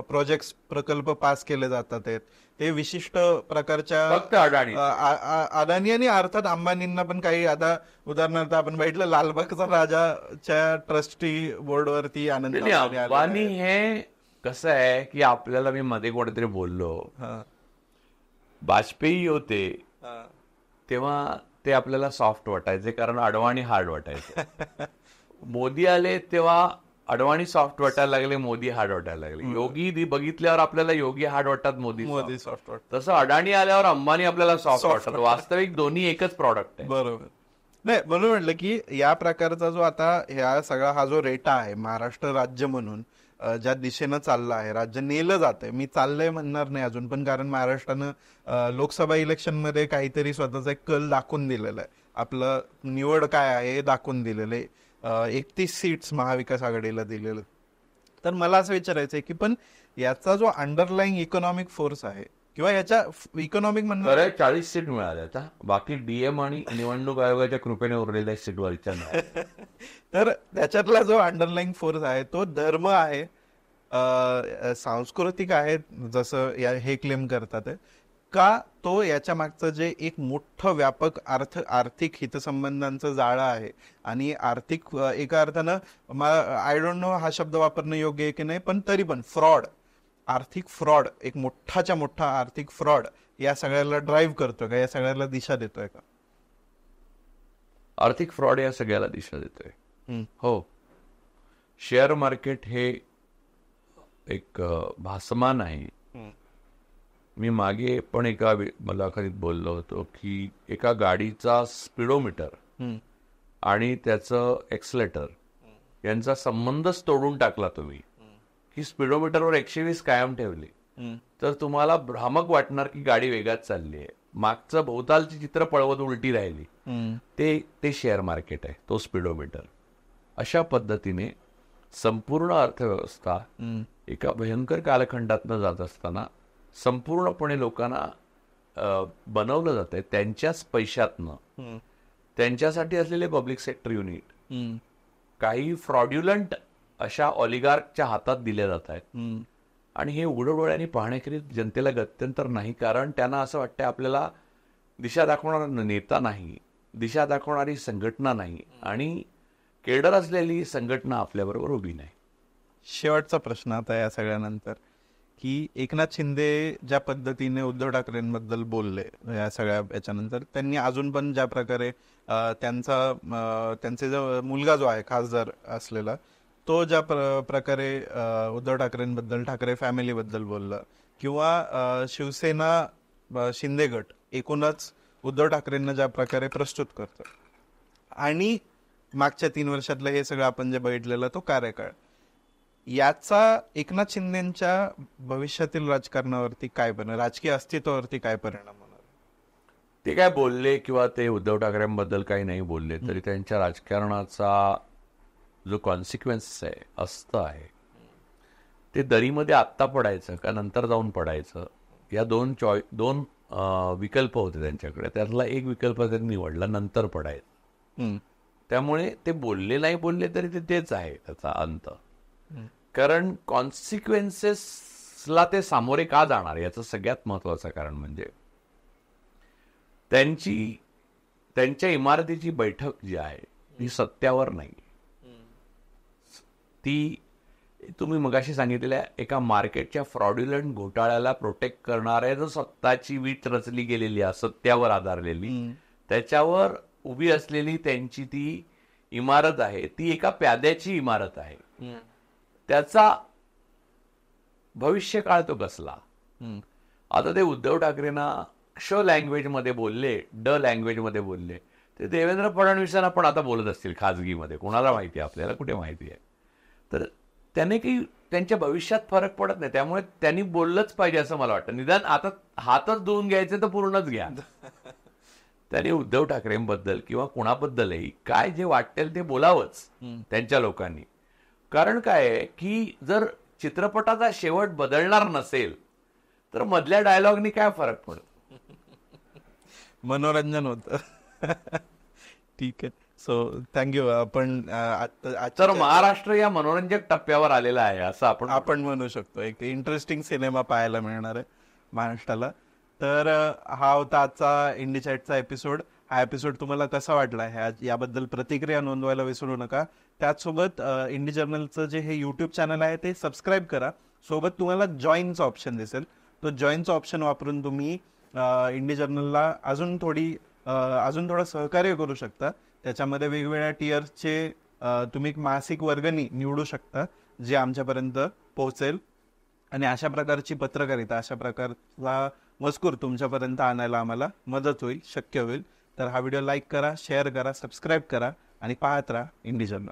प्रोजेक्ट प्रकल्प पास केले जातात आहेत. ते विशिष्ट प्रकारच्या अडाणी. अदानी आणि अर्थात अंबानींना पण काही आता उदाहरणार्थ आपण बघितलं लालबागचा राजाच्या ट्रस्टी बोर्डवरती आनंद अंबानी. हे कसं आहे की आपल्याला मी मध्ये कुठेतरी बोललो. वाजपेयी होते. तेव्हा ते आपल्याला सॉफ्ट वाटायचे कारण अडवाणी हार्ड वाटायचे. मोदी आले तेव्हा अडवाणी सॉफ्ट वाटायला लागले मोदी हार्ड वाटायला लागले. योगी दि- बघितल्यावर आपल्याला योगी हार्ड वाटतात मोदी. मोदी सॉफ्ट तसं अडाणी आल्यावर अंबानी आपल्याला सॉफ्ट वाटतात वास्तविक दोन्ही एकच प्रॉडक्ट आहे. बरोबर. नाही म्हणून म्हटलं की या प्रकारचा जो आता ह्या सगळा हा जो रेटा आहे महाराष्ट्र राज्य म्हणून ज्या दिशेनं चाललं आहे राज्य नेलं जात आहे मी चाललंय म्हणणार नाही अजून पण कारण महाराष्ट्रानं लोकसभा इलेक्शनमध्ये काहीतरी स्वतःचा एक कल दाखवून दिलेला आहे. आपलं निवड काय आहे हे दाखवून दिलेलं आहे. एकतीस सीट्स महाविकास आघाडीला दिलेलं. तर मला असं विचारायचं आहे की पण याचा जो अंडरलाईंग इकॉनॉमिक फोर्स आहे किंवा याच्या इकॉनॉमिक म्हणणं खरं चाळीस सीट मिळाल्या आता बाकी डीएम आणि निवडणूक आयोगाच्या कृपेने उरलेल्या सीट वरच्या नाही. तर त्याच्यातला जो अंडरलाईंग फोर्स आहे तो धर्म आहे सांस्कृतिक आहे जसं या हे क्लेम करतात. का तो याच्या मागचं जे एक मोठं व्यापक अर्थ आर्थिक हितसंबंधांचं जाळं आहे आणि आर्थिक एका अर्थानं आय डोंट नो हा शब्द वापरणं योग्य आहे की नाही पण तरी पण फ्रॉड आर्थिक फ्रॉड एक मोठाच्या मोठा आर्थिक फ्रॉड या सगळ्याला ड्राईव्ह करतोय का? या सगळ्याला दिशा देतोय का? आर्थिक फ्रॉड या सगळ्याला दिशा देतोय. हो. शेअर मार्केट हे एक भासमान आहे. मी मागे पण एका मुलाखतीत बोललो होतो की एका गाडीचा स्पीडोमीटर. आणि त्याचं एक्सलेटर यांचा संबंधच तोडून टाकला तुम्ही. की स्पीडोमीटरवर एकशे वीस कायम ठेवली. तर तुम्हाला भ्रामक वाटणार की गाडी वेगात चालली आहे मागचं भोवतालची चित्र पळवत उलटी राहिली. ते ते शेअर मार्केट आहे तो स्पीडोमीटर अशा पद्धतीने संपूर्ण अर्थव्यवस्था. एका भयंकर कालखंडातनं जात असताना संपूर्णपणे लोकांना बनवलं जात आहे त्यांच्याच पैशातनं. त्यांच्यासाठी असलेले पब्लिक सेक्टर युनिट. काही फ्रॉड्युलंट अशा ऑलिगार्कच्या हातात दिल्या जात आहेत. आणि हे उघड डोळ्याने पाहण्याखेरीज जनतेला गत्यंतर नाही कारण त्यांना असं वाटतं आपल्याला दिशा दाखवणारा नेता नाही दिशा दाखवणारी संघटना नाही आणि केडर असलेली संघटना आपल्याबरोबर उभी नाही. शेवटचा प्रश्न आता या सगळ्यानंतर की एकनाथ शिंदे ज्या पद्धतीने उद्धव ठाकरेंबद्दल बोलले या सगळ्या याच्यानंतर त्यांनी अजून पण ज्या प्रकारे त्यांचा त्यांचे जो मुलगा जो आहे खासदार असलेला तो ज्या प्र- प्रकारे उद्धव ठाकरेंबद्दल ठाकरे फॅमिलीबद्दल बोलला किंवा शिवसेना शिंदे गट एकूणच उद्धव ठाकरेंना ज्या प्रकारे प्रस्तुत करतो. आणि मागच्या तीन वर्षातलं हे सगळं आपण जे बघितलेलं तो कार्यकाळ. याचा एकनाथ शिंदेच्या भविष्यातील राजकारणावरती काय परिणाम राजकीय अस्तित्वावरती काय परिणाम होणार? ते काय बोलले किंवा ते उद्धव ठाकरेंबद्दल काही नाही बोलले तरी त्यांच्या राजकारणाचा जो कॉन्सिक्वेन्स आहे असतं आहे. ते दरीमध्ये आत्ता पडायचं का नंतर जाऊन पडायचं या दोन चॉईस दोन विकल्प होते त्यांच्याकडे. त्यातला एक विकल्प त्यांनी निवडला नंतर पडायचं. त्यामुळे ते बोलले नाही बोलले तरी ते तेच आहे त्याचा अंत. कारण कॉन्सिक्वेन्सेसला ते सामोरे का जाणार याचं सगळ्यात महत्वाचं कारण म्हणजे त्यांची त्यांच्या इमारतीची बैठक जी आहे ती सत्यावर नाही. ती तुम्ही मगाशी सांगितलेल्या एका मार्केटच्या फ्रॉड्युलंट घोटाळ्याला प्रोटेक्ट करणाऱ्या जो स्वतःची वीट रचली गेलेली आहे सत्यावर आधारलेली त्याच्यावर उभी असलेली त्यांची ती इमारत आहे ती एका प्याद्याची इमारत आहे. त्याचा भविष्यकाळ तो कसला. आता ते उद्धव ठाकरेंना क्ष लँग्वेजमध्ये बोलले ड लँग्वेजमध्ये बोलले. ते देवेंद्र फडणवीसांना पण आता बोलत असतील खाजगीमध्ये. कोणाला माहिती आहे आपल्याला? कुठे माहिती आहे? तर त्याने काही त्यांच्या भविष्यात फरक पडत नाही. त्यामुळे त्यांनी बोललंच पाहिजे असं मला वाटतं. निदान आता हातच धुवून घ्यायचे तर पूर्णच घ्या. त्यांनी उद्धव ठाकरेंबद्दल किंवा कुणाबद्दलही काय जे वाटेल ते बोलावंच त्यांच्या लोकांनी. कारण काय आहे की जर चित्रपटाचा शेवट बदलणार नसेल तर मधल्या डायलॉगनी काय फरक पडतो? मनोरंजन होतं. ठीक आहे. सो थँक्यू आपण तर महाराष्ट्र या मनोरंजक टप्प्यावर आलेला आहे असं आपण आपण म्हणू शकतो. एक इंटरेस्टिंग सिनेमा पाहायला मिळणार आहे महाराष्ट्राला. तर अ, हा होता आजचा इंडी चॅटचा एपिसोड हा एपिसोड तुम्हाला कसा वाटला? ह्या याबद्दल प्रतिक्रिया नोंदवायला विसरू नका. त्याचसोबत इंडी जर्नलचं जे हे युट्यूब चॅनल आहे ते सबस्क्राईब करा. सोबत तुम्हाला जॉईनचं ऑप्शन दिसेल. तो जॉईनचं ऑप्शन वापरून तुम्ही इंडी जर्नलला अजून थोडी अजून थोडं सहकार्य करू शकता. त्याच्यामध्ये वेगवेगळ्या टियर्सचे तुम्ही एक मासिक वर्गणी निवडू शकता जे आमच्यापर्यंत पोहोचेल. आणि अशा प्रकारची पत्रकारिता अशा प्रकारचा मजकूर तुमच्यापर्यंत आणायला आम्हाला मदत होईल शक्य होईल. तर हा व्हिडिओ लाईक करा शेअर करा सबस्क्राईब करा आणि पाहत राहा इंडिजनल